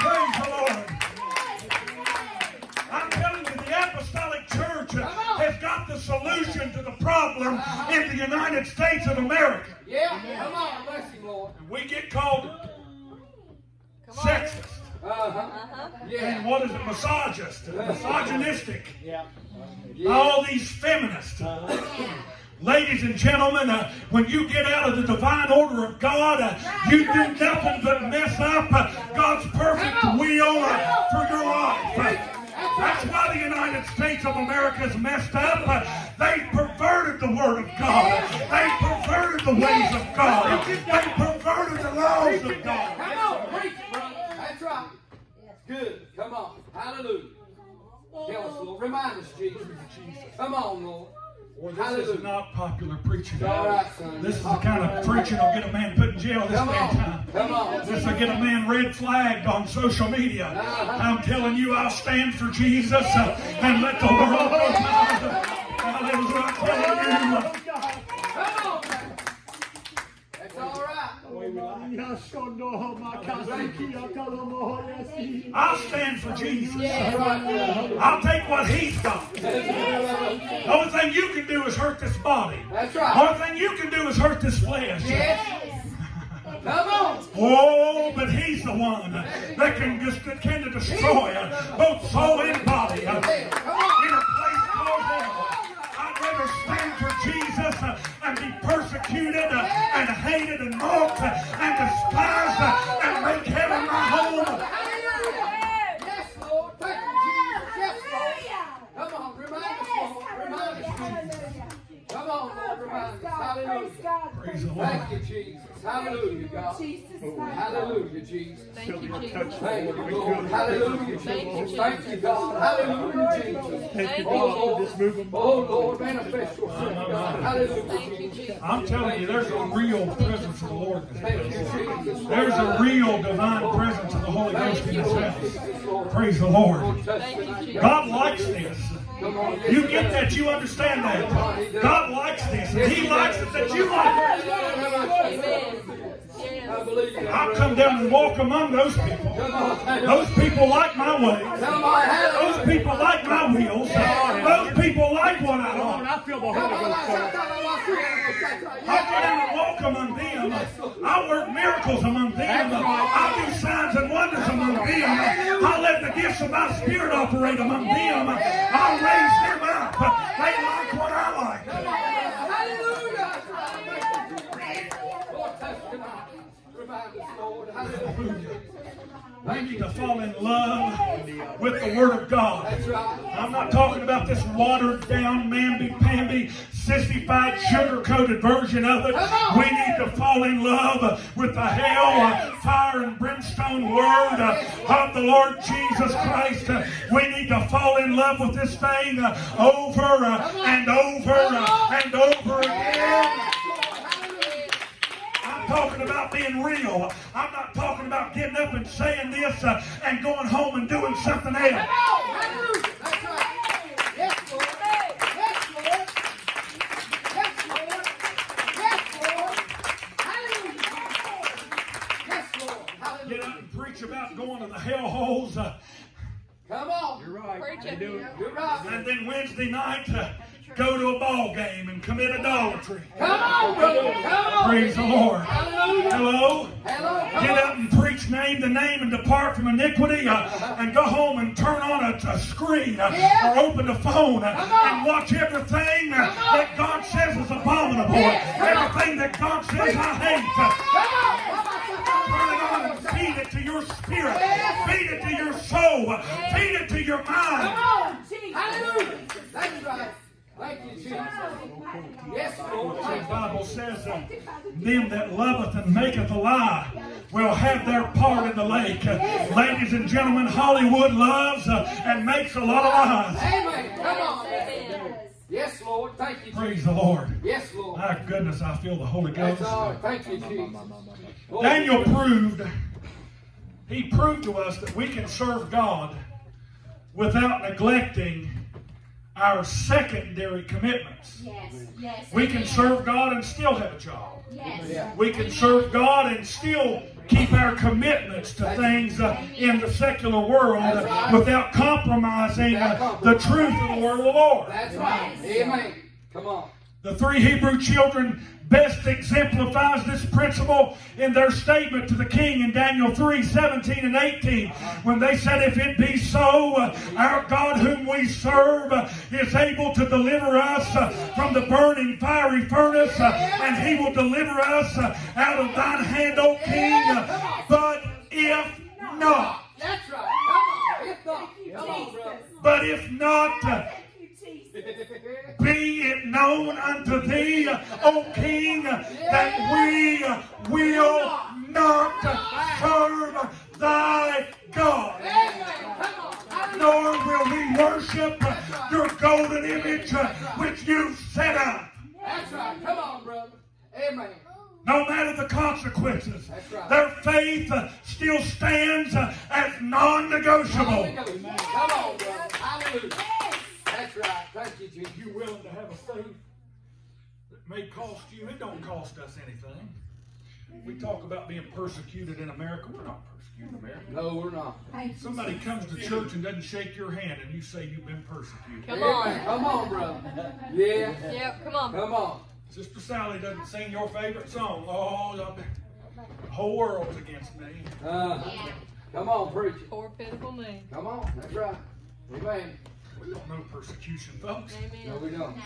Praise the Lord. I'm telling you, the apostolic church has got the solution to the problem in the United States of America. Yeah. Come on. Bless him, Lord. We get called sexist. Uh-huh. And Yeah. what is it? Misogynist. Misogynistic. Yeah. All these feminists. Ladies and gentlemen, uh, when you get out of the divine order of God, uh, you do nothing but mess up uh, God's perfect will uh, for your life. That's why the United States of America is messed up. Uh, they perverted the Word of God. They perverted the ways of God. They perverted the laws of God. Come on, preach, brother. That's right. Good. Come on. Hallelujah. Tell us, Lord. Remind us, Jesus. Come on, Lord. Or this is not popular preaching. All right, son. This is the kind of preaching that'll get a man put in jail this Come day and on. time. Come on. This will get a man red flagged on social media. I'm telling you, I'll stand for Jesus uh, and let the world know. Hallelujah. I'm telling you. uh, Come on, man. That's all right. I'll stand for Jesus. I'll take what he's got. The only thing you can do is hurt this body. That's right. The only thing you can do is hurt this flesh. Yes. Come on. Oh, but he's the one that can just can destroy both soul and body. uh, Come on. in a place called hell. I'd stand for Jesus uh, and be persecuted uh, and hated and mocked uh, and despised and make heaven my home. Yes, Lord. Thank you, Jesus. Yes, Lord. Come on. Remind us, Lord. Remind us, Jesus. Come on, Lord. Remind us. Hallelujah. Praise the Lord. Thank you, Jesus. Hallelujah, God. Hallelujah, Jesus. Thank you, Jesus. Thank you, Lord. Hallelujah, Thank you, Jesus. Thank you, God. Hallelujah, Jesus. Thank you, Oh, Jesus. Lord. Oh, Lord. Manifest yourself, God. Hallelujah, Thank Jesus. Jesus. I'm telling you, there's a real presence of the Lord in this place. There's a real divine presence of the Holy Ghost in this house. Praise the Lord. Thank you, Jesus. God likes this. You get that, you understand that. God likes this, He likes it that you like it. I'll come down and walk among those people. Those people like my way. Come on. Hallelujah. Those people like my wheels. Those people like what I like. I feel the Holy Ghost. sir. I get down and walk among them. I work miracles among them. I do signs and wonders among them. I let the gifts of my spirit operate among them. I raise them up. They like what I like. Lord, touch tonight. Remind us, Lord. Hallelujah. We need to fall in love with the Word of God. I'm not talking about this watered down, mamby-pamby, sissified, sugar-coated version of it. We need to fall in love with the hell, fire, and brimstone Word of the Lord Jesus Christ. We need to fall in love with this thing over and over and over again. I'm talking about being real. I'm not talking about getting up and saying this uh, and going home and doing something else. Hallelujah. That's right. Yes, Lord. Yes, Lord. Yes, Lord. Yes, Lord. Hallelujah. Yes, Lord. Get up and preach about going to the hell holes. Uh, Come on. You're right. Preach You it. do it. You're right. and then Wednesday night, uh, go to a ball game and commit adultery. Come on, brother. Come on. Praise the Lord. Hallelujah. Hello? Hello. Come Get up and preach name the name and depart from iniquity uh, and go home and turn on a, a screen uh, Yeah. or open the phone uh, and watch everything uh, that God says is abominable. Yeah. Everything that God says I hate. Come on. Turn it on and feed it to your spirit. Feed it to your soul. Feed it to your mind. Come on. Hallelujah. That's right. Thank you, Jesus. Yes, Lord. The. Bible says, uh, them that loveth and maketh a lie will have their part in the lake. Ladies and gentlemen, Hollywood loves uh, and makes a lot of lies. Amen. Come on. Yes, Lord. Thank you, Jesus. Praise the Lord. Yes, Lord. My goodness, I feel the Holy Ghost. Thank you, Jesus. Daniel proved, he proved to us that we can serve God without neglecting our secondary commitments. Yes, yes. We can serve God and still have a job. Yes. We can serve God and still keep our commitments to things uh, in the secular world uh, without compromising uh, the truth of the word of the Lord. That's right. Amen. Come on. The three Hebrew children best exemplifies this principle in their statement to the king in Daniel 3 17 and 18 when they said, If it be so, uh, our God whom we serve uh, is able to deliver us uh, from the burning fiery furnace, and he will deliver us out of thine hand, O king. But if not, That's right. Come on. If not, come on, but if not, be it known unto thee, O King, that we will not serve thy God. Amen. Come on. Hallelujah. nor will we worship your golden image which you set up. That's right. Come on, brother. Amen. No matter the consequences, right. their faith uh, still stands uh, as non-negotiable. Holy Ghost. Come on, brother. Hallelujah. That's right. Thank you, Jesus. You willing to have a faith that may cost you? It don't cost us anything. We talk about being persecuted in America. We're not persecuted in America. No, we're not. Somebody comes to church and doesn't shake your hand, and you say you've been persecuted. Come Amen. on. Come on, brother. Yeah. Yep, come on. Come on. Sister Sally doesn't sing your favorite song. Oh, the whole world's against me. Uh, come on, preach it. Poor pitiful me. Come on. That's right. Amen. We don't know persecution, folks. No, we don't.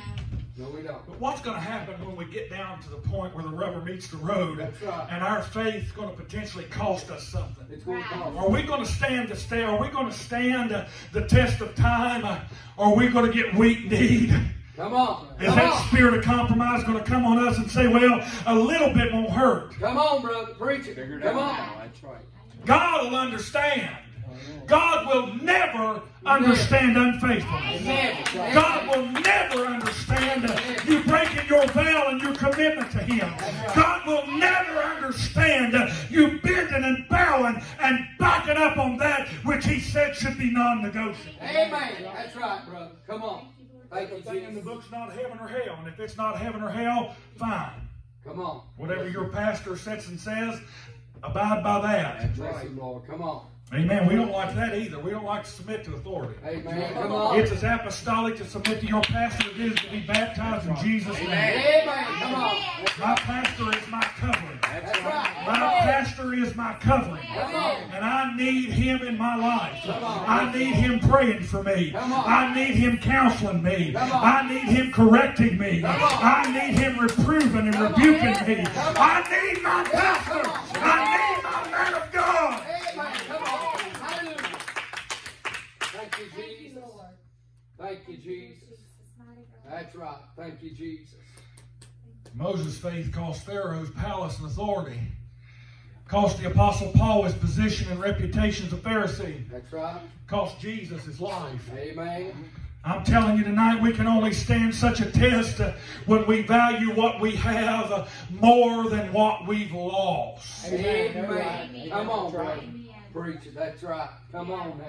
No, we don't. But what's going to happen when we get down to the point where the rubber meets the road That's right. and our faith's going to potentially cost us something? It's going to cost. Are we going to stand the stay? Are we going to stand the test of time? Uh, Or are we going to get weak kneed? Come on. Is Come that on. spirit of compromise going to come on us and say, well, a little bit won't hurt? Come on, brother. Preach it. Come on. That's right. God will understand. God will never understand unfaithfulness. God will never understand you breaking your vow and your commitment to Him. God will never understand you bending and bowing and backing up on that which He said should be non-negotiable. Amen. That's right, brother. Come on. Thank you, Everything in the book's not heaven or hell, and if it's not heaven or hell, fine. Come on. Whatever your pastor sits and says, abide by that. Bless him, Lord. Come on. Amen. We don't like that either. We don't like to submit to authority. Amen. Come on. It's as apostolic to submit to your pastor as it is to be baptized in Jesus' name. Amen. Come on. My pastor is my covering. That's right. My pastor is my covering. Come. And I need him in my life. Come on. I need him praying for me. Come on. I need him counseling me. Come on. I need him correcting me. Come on. I need him reproving and Come on. rebuking me. Come on. I need my pastor. Come on. I need my man of God. Amen. Come on. Hallelujah. Thank you, Jesus. Thank you, Jesus. That's right. Thank you, Jesus. Moses' faith cost Pharaoh's palace and authority. Cost the Apostle Paul his position and reputation as a Pharisee. That's right. Cost Jesus his life. Amen. I'm telling you tonight, we can only stand such a test uh, when we value what we have uh, more than what we've lost. Amen. Come on, brother. Preach it. That's right. Come on now.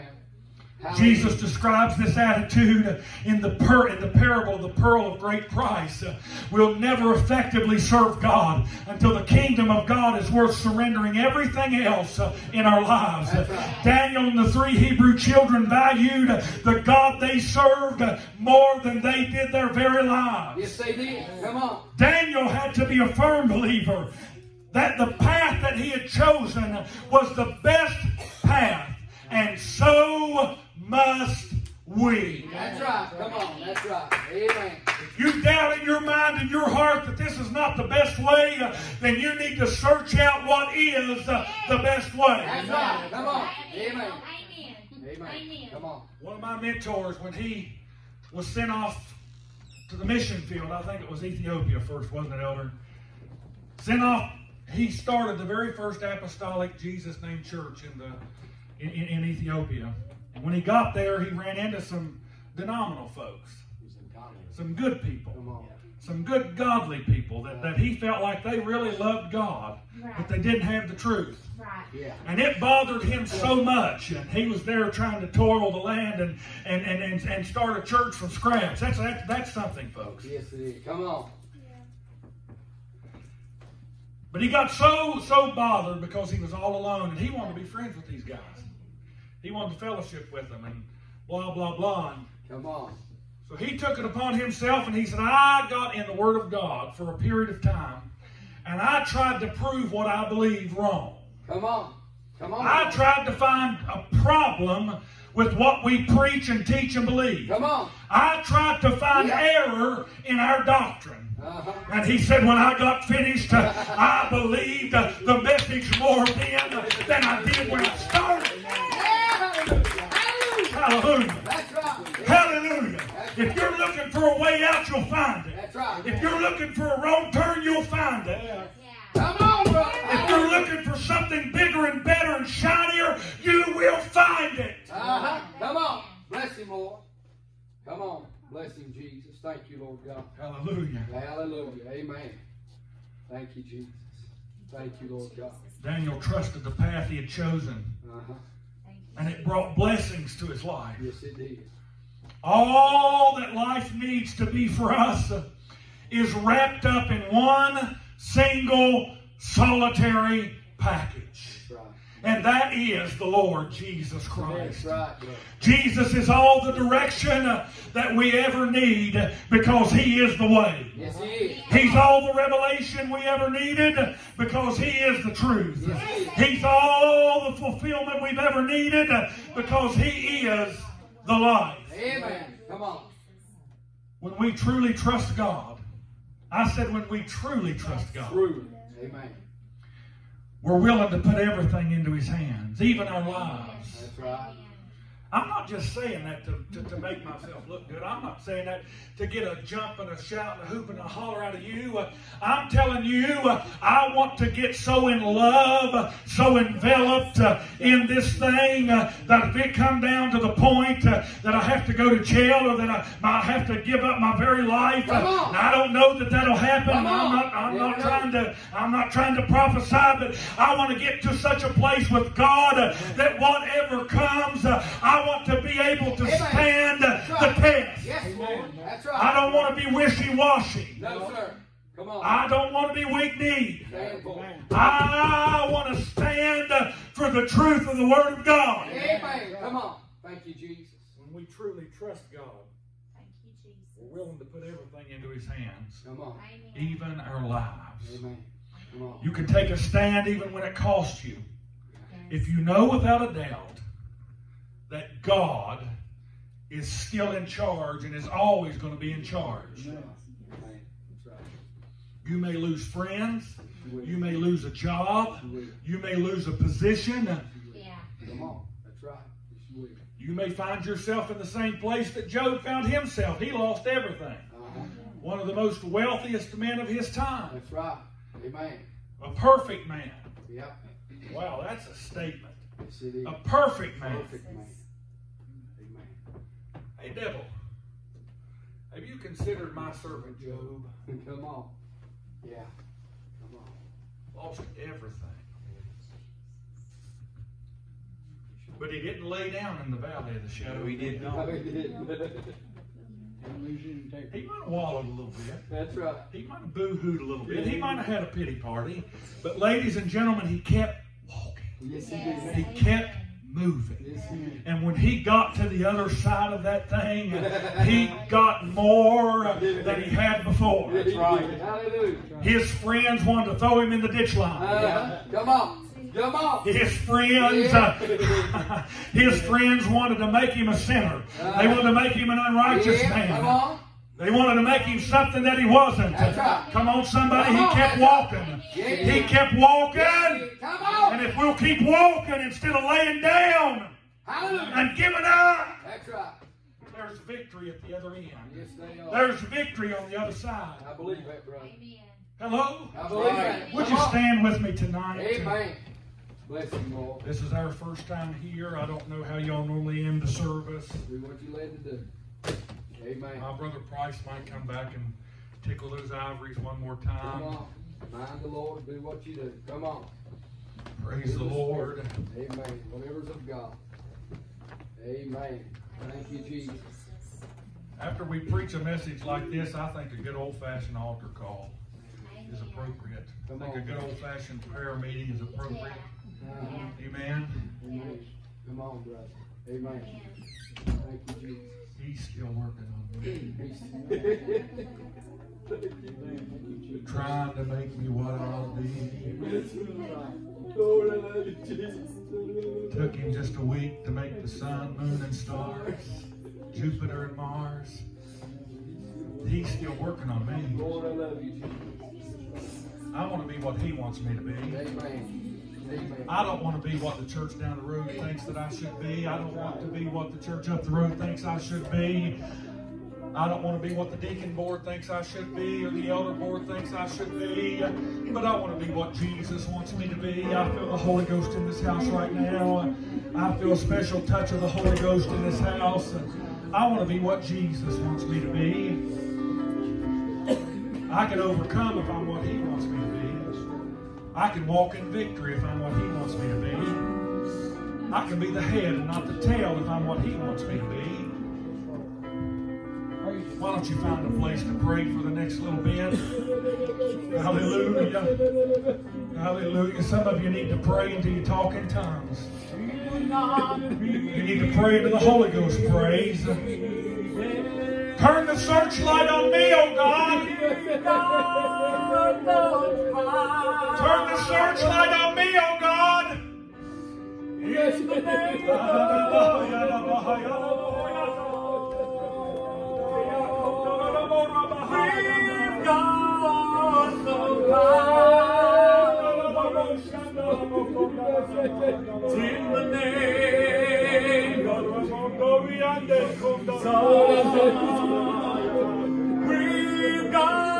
Jesus describes this attitude in the, per, in the parable of the pearl of great price. We'll never effectively serve God until the kingdom of God is worth surrendering everything else in our lives. Right. Daniel and the three Hebrew children valued the God they served more than they did their very lives. Yes, they did. Come on. Daniel had to be a firm believer that the path that he had chosen was the best path, and so must we. That's right. Come on. That's right. Amen. If you doubt in your mind and your heart that this is not the best way, uh, then you need to search out what is uh, the best way. That's right. Come on. Amen. Amen. Amen. Come on. One of my mentors, when he was sent off to the mission field, I think it was Ethiopia first, wasn't it, Elder? Sent off, he started the very first apostolic Jesus named church in the in, in, in Ethiopia. And when he got there, he ran into some denominal folks, some good people, some good godly people that, that he felt like they really loved God, but they didn't have the truth. Right. Yeah. And it bothered him so much. And he was there trying to toil the land and, and, and, and, and start a church from scratch. That's, that's, that's something, folks. Yes, it is. Come on. But he got so, so bothered because he was all alone and he wanted to be friends with these guys. He wanted to fellowship with them and blah, blah, blah. And Come on. so he took it upon himself and he said, I got in the Word of God for a period of time and I tried to prove what I believe wrong. Come on. Come on. I tried to find a problem with what we preach and teach and believe. Come on. I tried to find Yeah. error in our doctrine. Uh-huh. And he said, when I got finished, I believed the message more then than I did when I started. Hallelujah. Hallelujah. That's right. Hallelujah. If you're looking for a way out, you'll find it. That's right. If you're looking for a wrong turn, you'll find it. Yeah. Come on, brother. If you're looking for something bigger and better and shinier, you will find it. Uh-huh. Come on. Bless him, Lord. Come on. Bless him, Jesus. Thank you, Lord God. Hallelujah. Hallelujah. Amen. Thank you, Jesus. Thank you, Lord God. Daniel trusted the path he had chosen, Uh-huh. And it brought blessings to his life. Yes, it did. All that life needs to be for us is wrapped up in one single solitary package. And that is the Lord Jesus Christ. right. Jesus is all the direction that we ever need because He is the way. Yes, he is. He's all the revelation we ever needed because He is the truth. Yes, he is. He's all the fulfillment we've ever needed because He is the life. Amen. Come on. When we truly trust God, I said when we truly trust God, Truly. Amen. We're willing to put everything into His hands, even our lives. That's right. I'm not just saying that to, to, to make myself look good. I'm not saying that to get a jump and a shout and a hoop and a holler out of you. I'm telling you, I want to get so in love, so enveloped uh, in this thing uh, that if it come down to the point uh, that I have to go to jail or that I, I have to give up my very life. I don't know that that'll happen. I'm not. I'm Never not trying to. I'm not trying to prophesy, but I want to get to such a place with God that whatever comes, uh, I want to be able to Amen. stand the test. Yes, Lord. That's right. I don't want to be wishy-washy. No, sir. Come on. I don't want to be weak-kneed. Stand for it. I want to stand for the truth of the Word of God. Amen. Come on. Thank you, Jesus. When we truly trust God, Thank you, Jesus. we're willing to put everything into His hands, Come on. Even our lives. Amen. Come on. You can take a stand even when it costs you. If you know without a doubt that God is still in charge and is always going to be in charge, Amen. That's right. you may lose friends, You may lose a job, You may lose a position, Yeah. Come on. That's right. You may find yourself in the same place that Job found himself. He lost everything. Uh-huh. One of the most wealthiest men of his time, That's right. Amen. a perfect man. Yep. Wow, that's a statement. Yes, it is. A perfect man. Perfect man. Amen. Hey, devil, have you considered my servant Job? Come on. Yeah. Come on. Lost everything. But he didn't lay down in the valley of the shadow. He did No, not. he didn't. *laughs* He might have wallowed a little bit. That's right. He might have boo-hooed a little bit. He might have had a pity party. But ladies and gentlemen, he kept walking. Yes, he Yes. He kept moving. Yes, he did. And when he got to the other side of that thing, he got more than he had before. That's right. His friends wanted to throw him in the ditch line. Uh, come on. Come on. His friends, uh, *laughs* his friends wanted to make him a sinner. They wanted to make him an unrighteous man. They wanted to make him something that he wasn't. That's right. Come on, somebody. Come He on, kept walking. Yeah, He kept walking. Come on. And if we'll keep walking instead of laying down Hallelujah. and giving up, That's right. there's victory at the other end. Yes, they are. There's victory on the other side. I believe that, brother. Amen. Hello? I believe that. Would Come you on. stand with me tonight? Amen. Bless you, Lord. This is our first time here. I don't know how y'all normally end the service. Do what you led to do. Amen. My brother Price might come back and tickle those ivories one more time. Come on. Mind the Lord. Do what you do. Come on. Praise the Lord. Amen. Whatever's of God. Amen. Thank you, Jesus. After we preach a message like this, I think a good old-fashioned altar call is appropriate. I Come think a good old-fashioned prayer meeting is appropriate. Uh-huh. Amen. Amen. Come on, brother. Amen. Thank you, He's still working on me. *laughs* Trying to make me what I'll be. Lord, I love you, Jesus. Took him just a week to make the sun, moon, and stars, Jupiter and Mars. He's still working on me. Lord, I love you, Jesus. I want to be what he wants me to be. Amen. I don't want to be what the church down the road thinks that I should be. I don't want to be what the church up the road thinks I should be. I don't want to be what the deacon board thinks I should be or the elder board thinks I should be, but I want to be what Jesus wants me to be. I feel the Holy Ghost in this house right now. I feel a special touch of the Holy Ghost in this house. I want to be what Jesus wants me to be. I can overcome if I'm what He wants me to be. I can walk in victory if I'm what He wants me to be. I can be the head and not the tail if I'm what He wants me to be. Why don't you find a place to pray for the next little bit? Hallelujah. Hallelujah. Some of you need to pray until you talk in tongues. You need to pray into the Holy Ghost praise. Turn the searchlight on me, oh God. Turn the searchlight on me, oh God. Yes, We've got the power in the name. We've got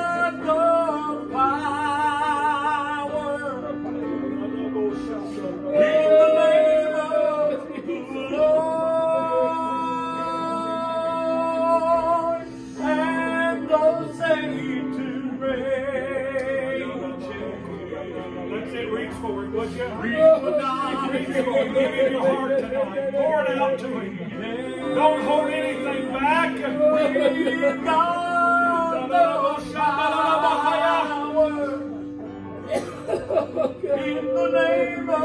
would you? Reach for God. Reach for it. Give him your heart tonight. Pour it out to him. Don't hold anything back. The power in the name of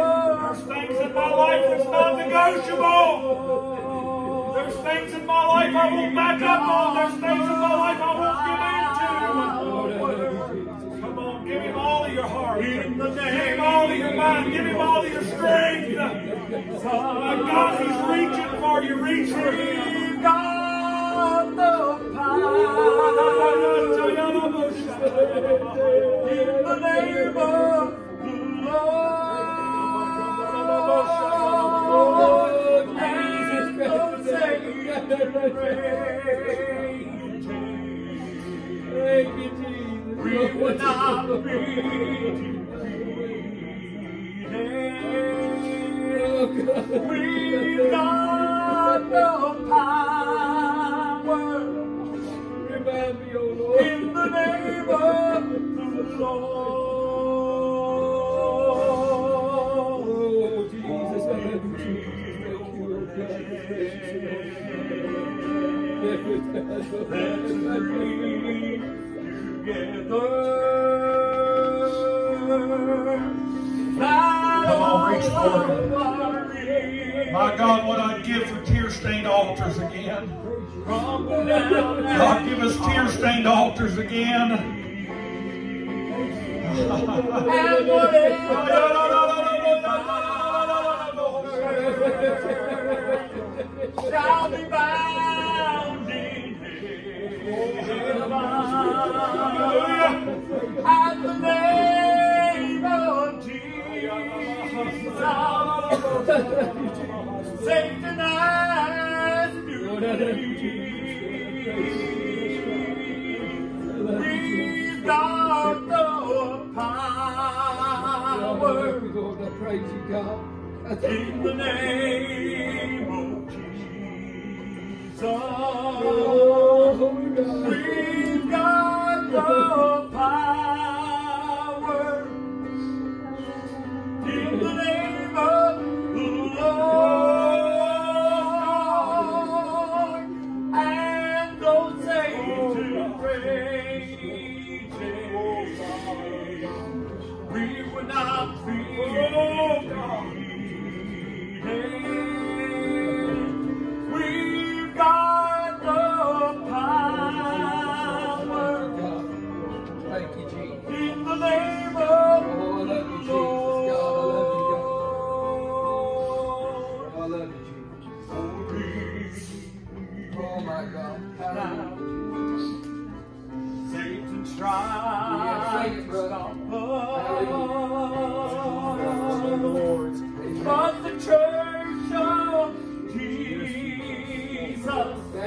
There's things in my life that's not negotiable. There's things in my life I won't back up on. There's things in my life I won't In the name all of your. Give him all of your strength. God, he's reaching for you. We've the power in the name of the Lord. God, give us tear-stained altars again. Praise you, God. I thank name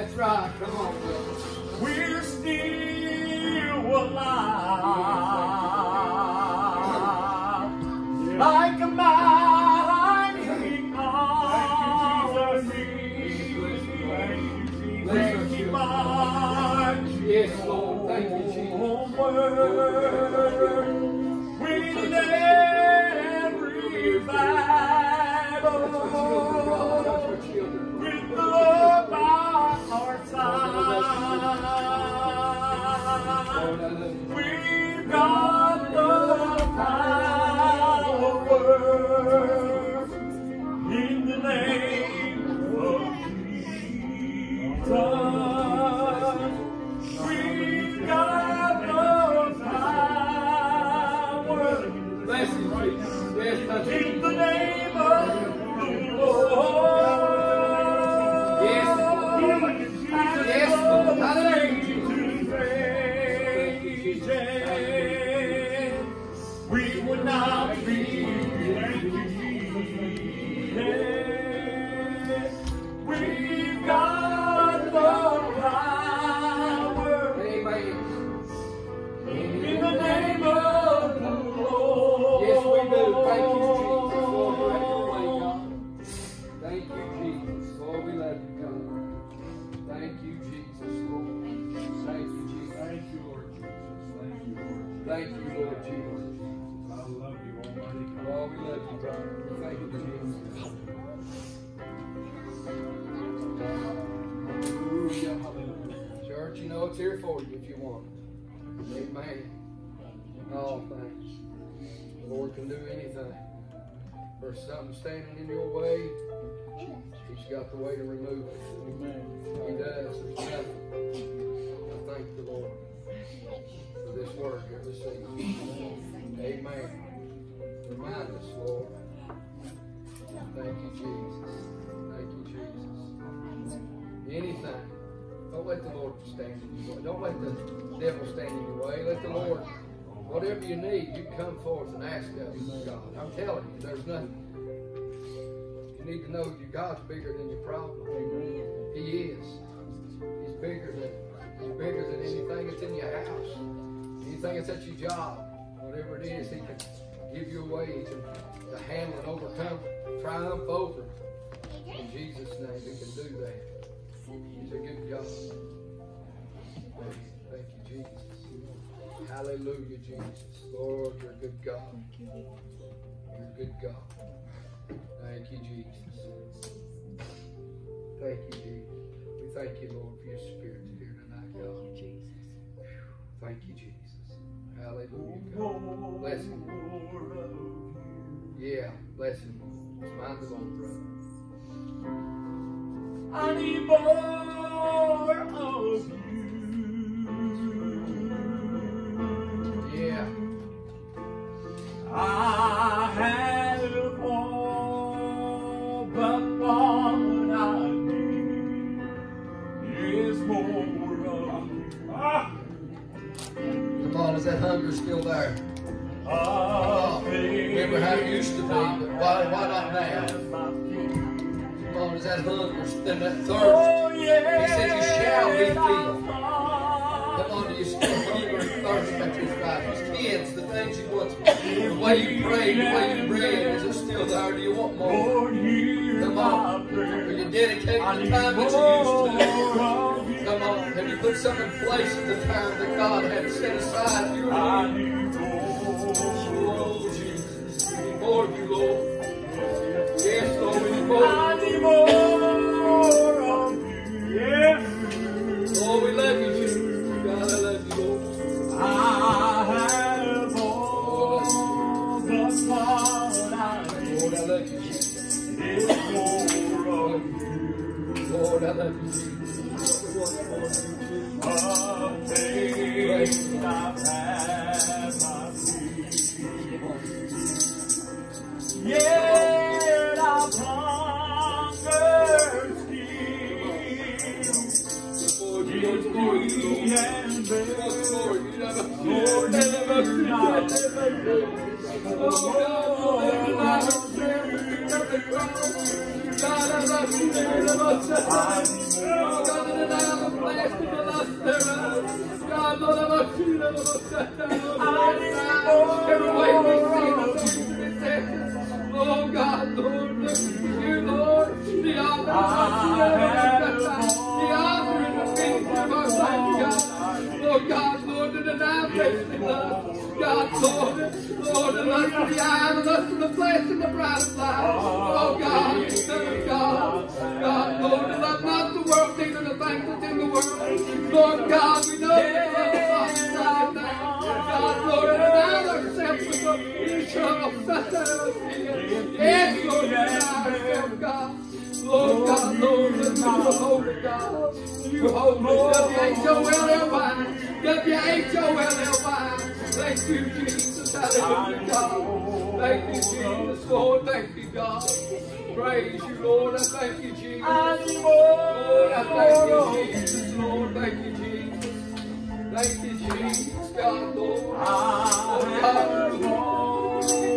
That's right. Come on. We're still alive. Like a mighty army. Thank you, march yes, Lord. Thank you, Jesus. We've got the power in the name The Lord can do anything. There's something standing in your way, He's got the way to remove it. He does. I thank the Lord for this work every season. Amen. Remind us, Lord. Thank you, Jesus. Thank you, Jesus. Anything. Don't let the Lord stand in your way. Don't let the devil stand in your way. Let the Lord, whatever you need, you come forth and ask us, God. I'm telling you, there's nothing. You need to know your God's bigger than your problem. He is. He's bigger than He's bigger than anything that's in your house. Anything that's at your job. Whatever it is, He can give you a way can to handle and overcome, triumph over. In Jesus' name, He can do that. He's a good God. Thank you, Jesus. Hallelujah, Jesus. Lord, you're a good God. You're a good God. Thank you, Jesus. Thank you, Jesus. We thank you, Lord, for your spirit here tonight, God. Thank you, Jesus. Hallelujah, God. Bless him. Yeah, bless him. It's mine the Lord, brother. I need more of you. Come on, is that hunger still there? Oh, remember how it used to be, but why, why not now? Come on, is that hunger and that thirst? Oh, yeah. He said, "You shall be filled." His the things you once, the way you prayed, the way you read, is it still there? Do you want more? Come on. Are you dedicating the time that you used to? Come on, have you put something in place at the time that God had set aside for your I need more. Oh, Jesus, we need more of you, Lord. Yes, Lord, we need more. I need more not Lord, the lust of the eye, the lust of the flesh, and the pride of life. Oh God, Son God, God, Lord, and love not the world, neither the things that's in the world. Lord God, we know that the love of not. God, Lord, deny ourselves with the Son. Yes, Lord, deny ourselves, God. Lord God, Lord, you are holy God. You holy. W-H-O-L-L-Y. W-H-O-L-L-Y. Thank you, Jesus. Hallelujah, Thank you, Jesus. Lord, thank you, God. Praise you, Lord. I thank you, Jesus. Lord, I thank you, Jesus. Lord, thank you, Jesus. Thank you, Jesus. God, Lord. Lord God, Lord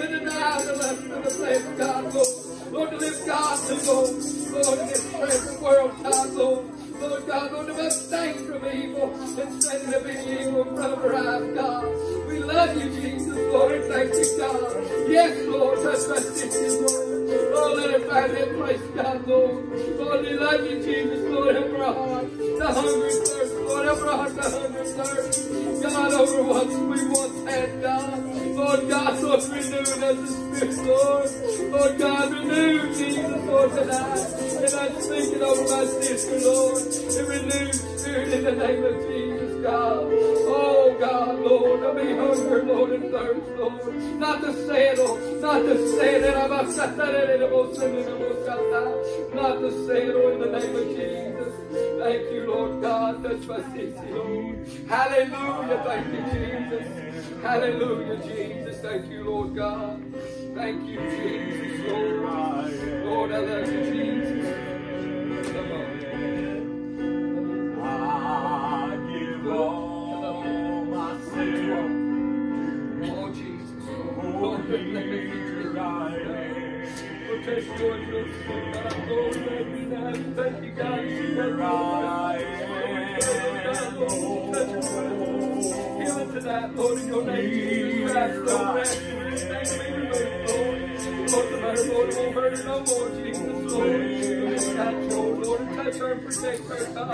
To deny the lust of the flesh, God, Lord. Lord, to live God to Lord. Lord, in this present world, God, Lord. Lord God, Lord, to abstain from evil and stand up in evil in front of our eyes, God. We love you, Jesus, Lord, and thank you, God. Yes, Lord, touch my sisters, Lord. Lord, let it find that place, God, Lord. Lord, we love you, Jesus, Lord, help our heart. The hunger and thirst, Lord, help our heart, the hunger and thirst. God, over what we once had, God. Lord God, Lord, renew us the Spirit, Lord. Lord God, renew Jesus, Lord, tonight. And I'm speaking over my sister, Lord. And renew Spirit in the name of Jesus, God. Oh, God, Lord, let me hunger, Lord, and thirst, Lord. Not to say settle, not to settle. Not to settle in the name of Jesus. Thank you, Lord God. Touch my sister, Lord. Hallelujah. Thank you, Jesus. Hallelujah, Jesus. Thank you, Lord God. Thank you, Jesus, Lord.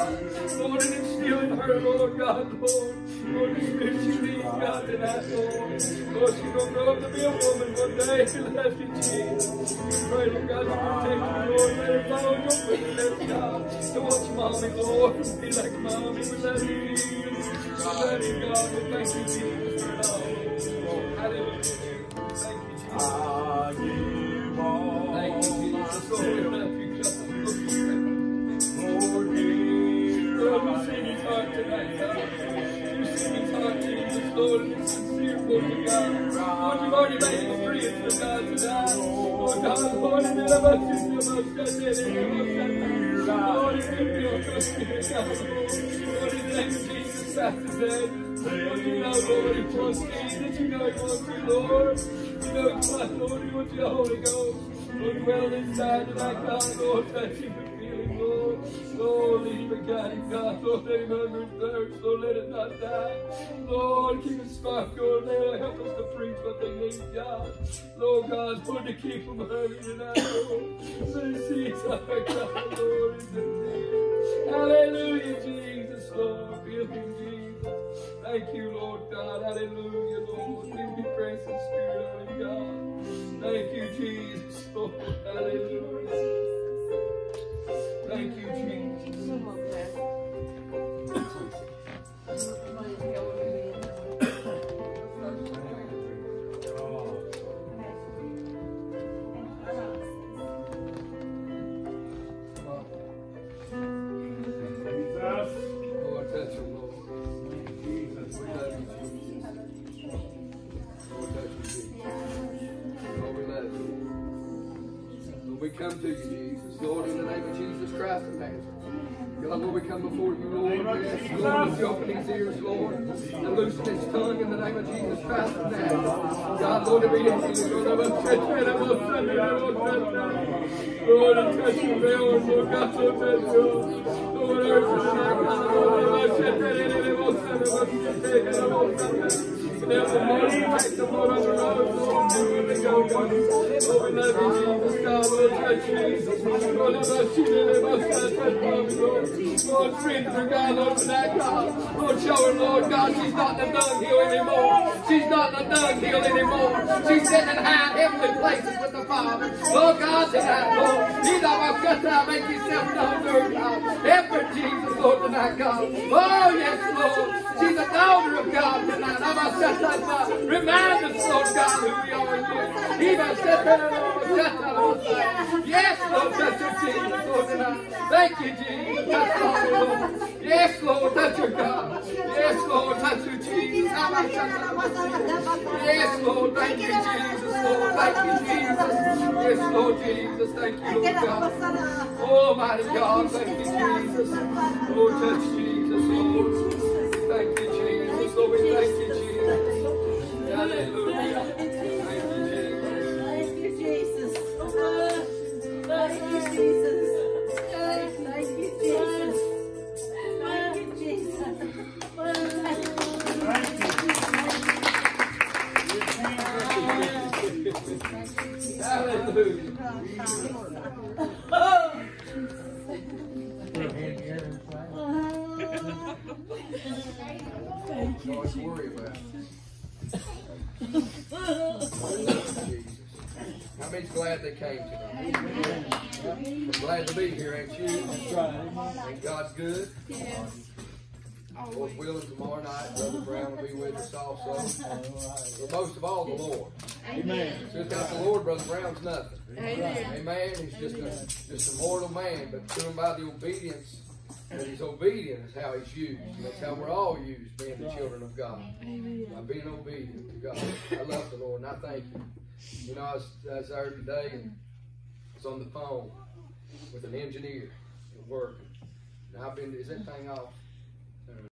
Lord, and it's in her, Lord, God, Lord. Lord, the spirit she needs, God, tonight, Lord. Lord, she's going to grow up to be a woman one day. Love you, Jesus. Pray, Lord God, to protect her, Lord. Let her follow your footsteps, God. To watch mommy, Lord. Be like mommy. We love you, Jesus. We love you, God. We thank you, Jesus, for it all. Lord, you've already made free God. Lord you, Lord, you Lord, of. Lord, you know, Lord, he wants me, you know me, Lord. You know, Lord, he wants your Holy Ghost. Dwell inside tonight, God, Lord, touch him, Lord. Lord, guide him, God. Lord, him hunger and thirst. Lord, let it not die. Lord, keep it sparkle. Lord, help us to preach what they need, God. Lord God, Lord, to keep them hungry tonight, Lord. Us see his heart, God, Lord, in the. Hallelujah, Jesus, Lord. Feel him, Jesus. Thank you, Lord God. Hallelujah, Lord. Give me praise and spirit him, God. Thank you, Jesus, Lord. Hallelujah. Come to you, Jesus. Lord, in the name of Jesus Christ of Nazareth. God, Lord, we come before you, Lord. Lord, you open his ears, Lord, and loosen his tongue in the name of Jesus Christ of Nazareth. God, Lord, to be able Lord, and touch your veil, Lord God, so touch you. Lord, urge us, Lord, and help the Lord take the Lord on the road, Lord, do it and go, God. Lord, we love you, Jesus, God, Lord, touch Jesus. Lord, I love you, Lord, I love you, Lord. Lord, strengthen her, God, Lord, tonight, God. Lord, show her, Lord, God, she's not the dunghill anymore. She's not the dunghill anymore. She's sitting in high heavenly places with the Father. Lord God, tonight, Lord, He's not going to make yourself known her, God. Her, Jesus, Lord, tonight, God. Oh, yes, Lord. She's a daughter of God tonight. I'm a set that up. Remind us, Lord God, who we are in you. Even up. Yes, Lord, touch your Jesus, Lord, tonight. Thank you, Jesus. Touch Lord, Lord. Yes, Lord, touch your God. Yes, Lord, touch your Jesus. Yes, Lord, thank you, Jesus, Lord. Thank you, Jesus. Yes, Lord Jesus. Thank you, Lord God. Almighty God, thank you, Jesus. Lord, touch Jesus, Lord. Thank you, Jesus. Lord, we thank you, Jesus. Hallelujah. Thank you, Jesus. Thank you, Jesus. Thank you, Jesus. Thank you, Jesus. Thank you, Jesus. Hallelujah. Don't worry about it. How many's glad they came tonight? I'm glad to be here, ain't you? Ain't God good? Lord willing, tomorrow night, Brother Brown will be with us also. But most of all, the Lord. Amen. Without the Lord, Brother Brown's nothing. Amen. He's just a, just a mortal man, but to him by the obedience that he's obedient is how he's used. And that's how we're all used, being the children of God. By being obedient to God. I love the Lord and I thank Him. You know, I was, I was there today and I was on the phone with an engineer at work. And I've been, is that thing off?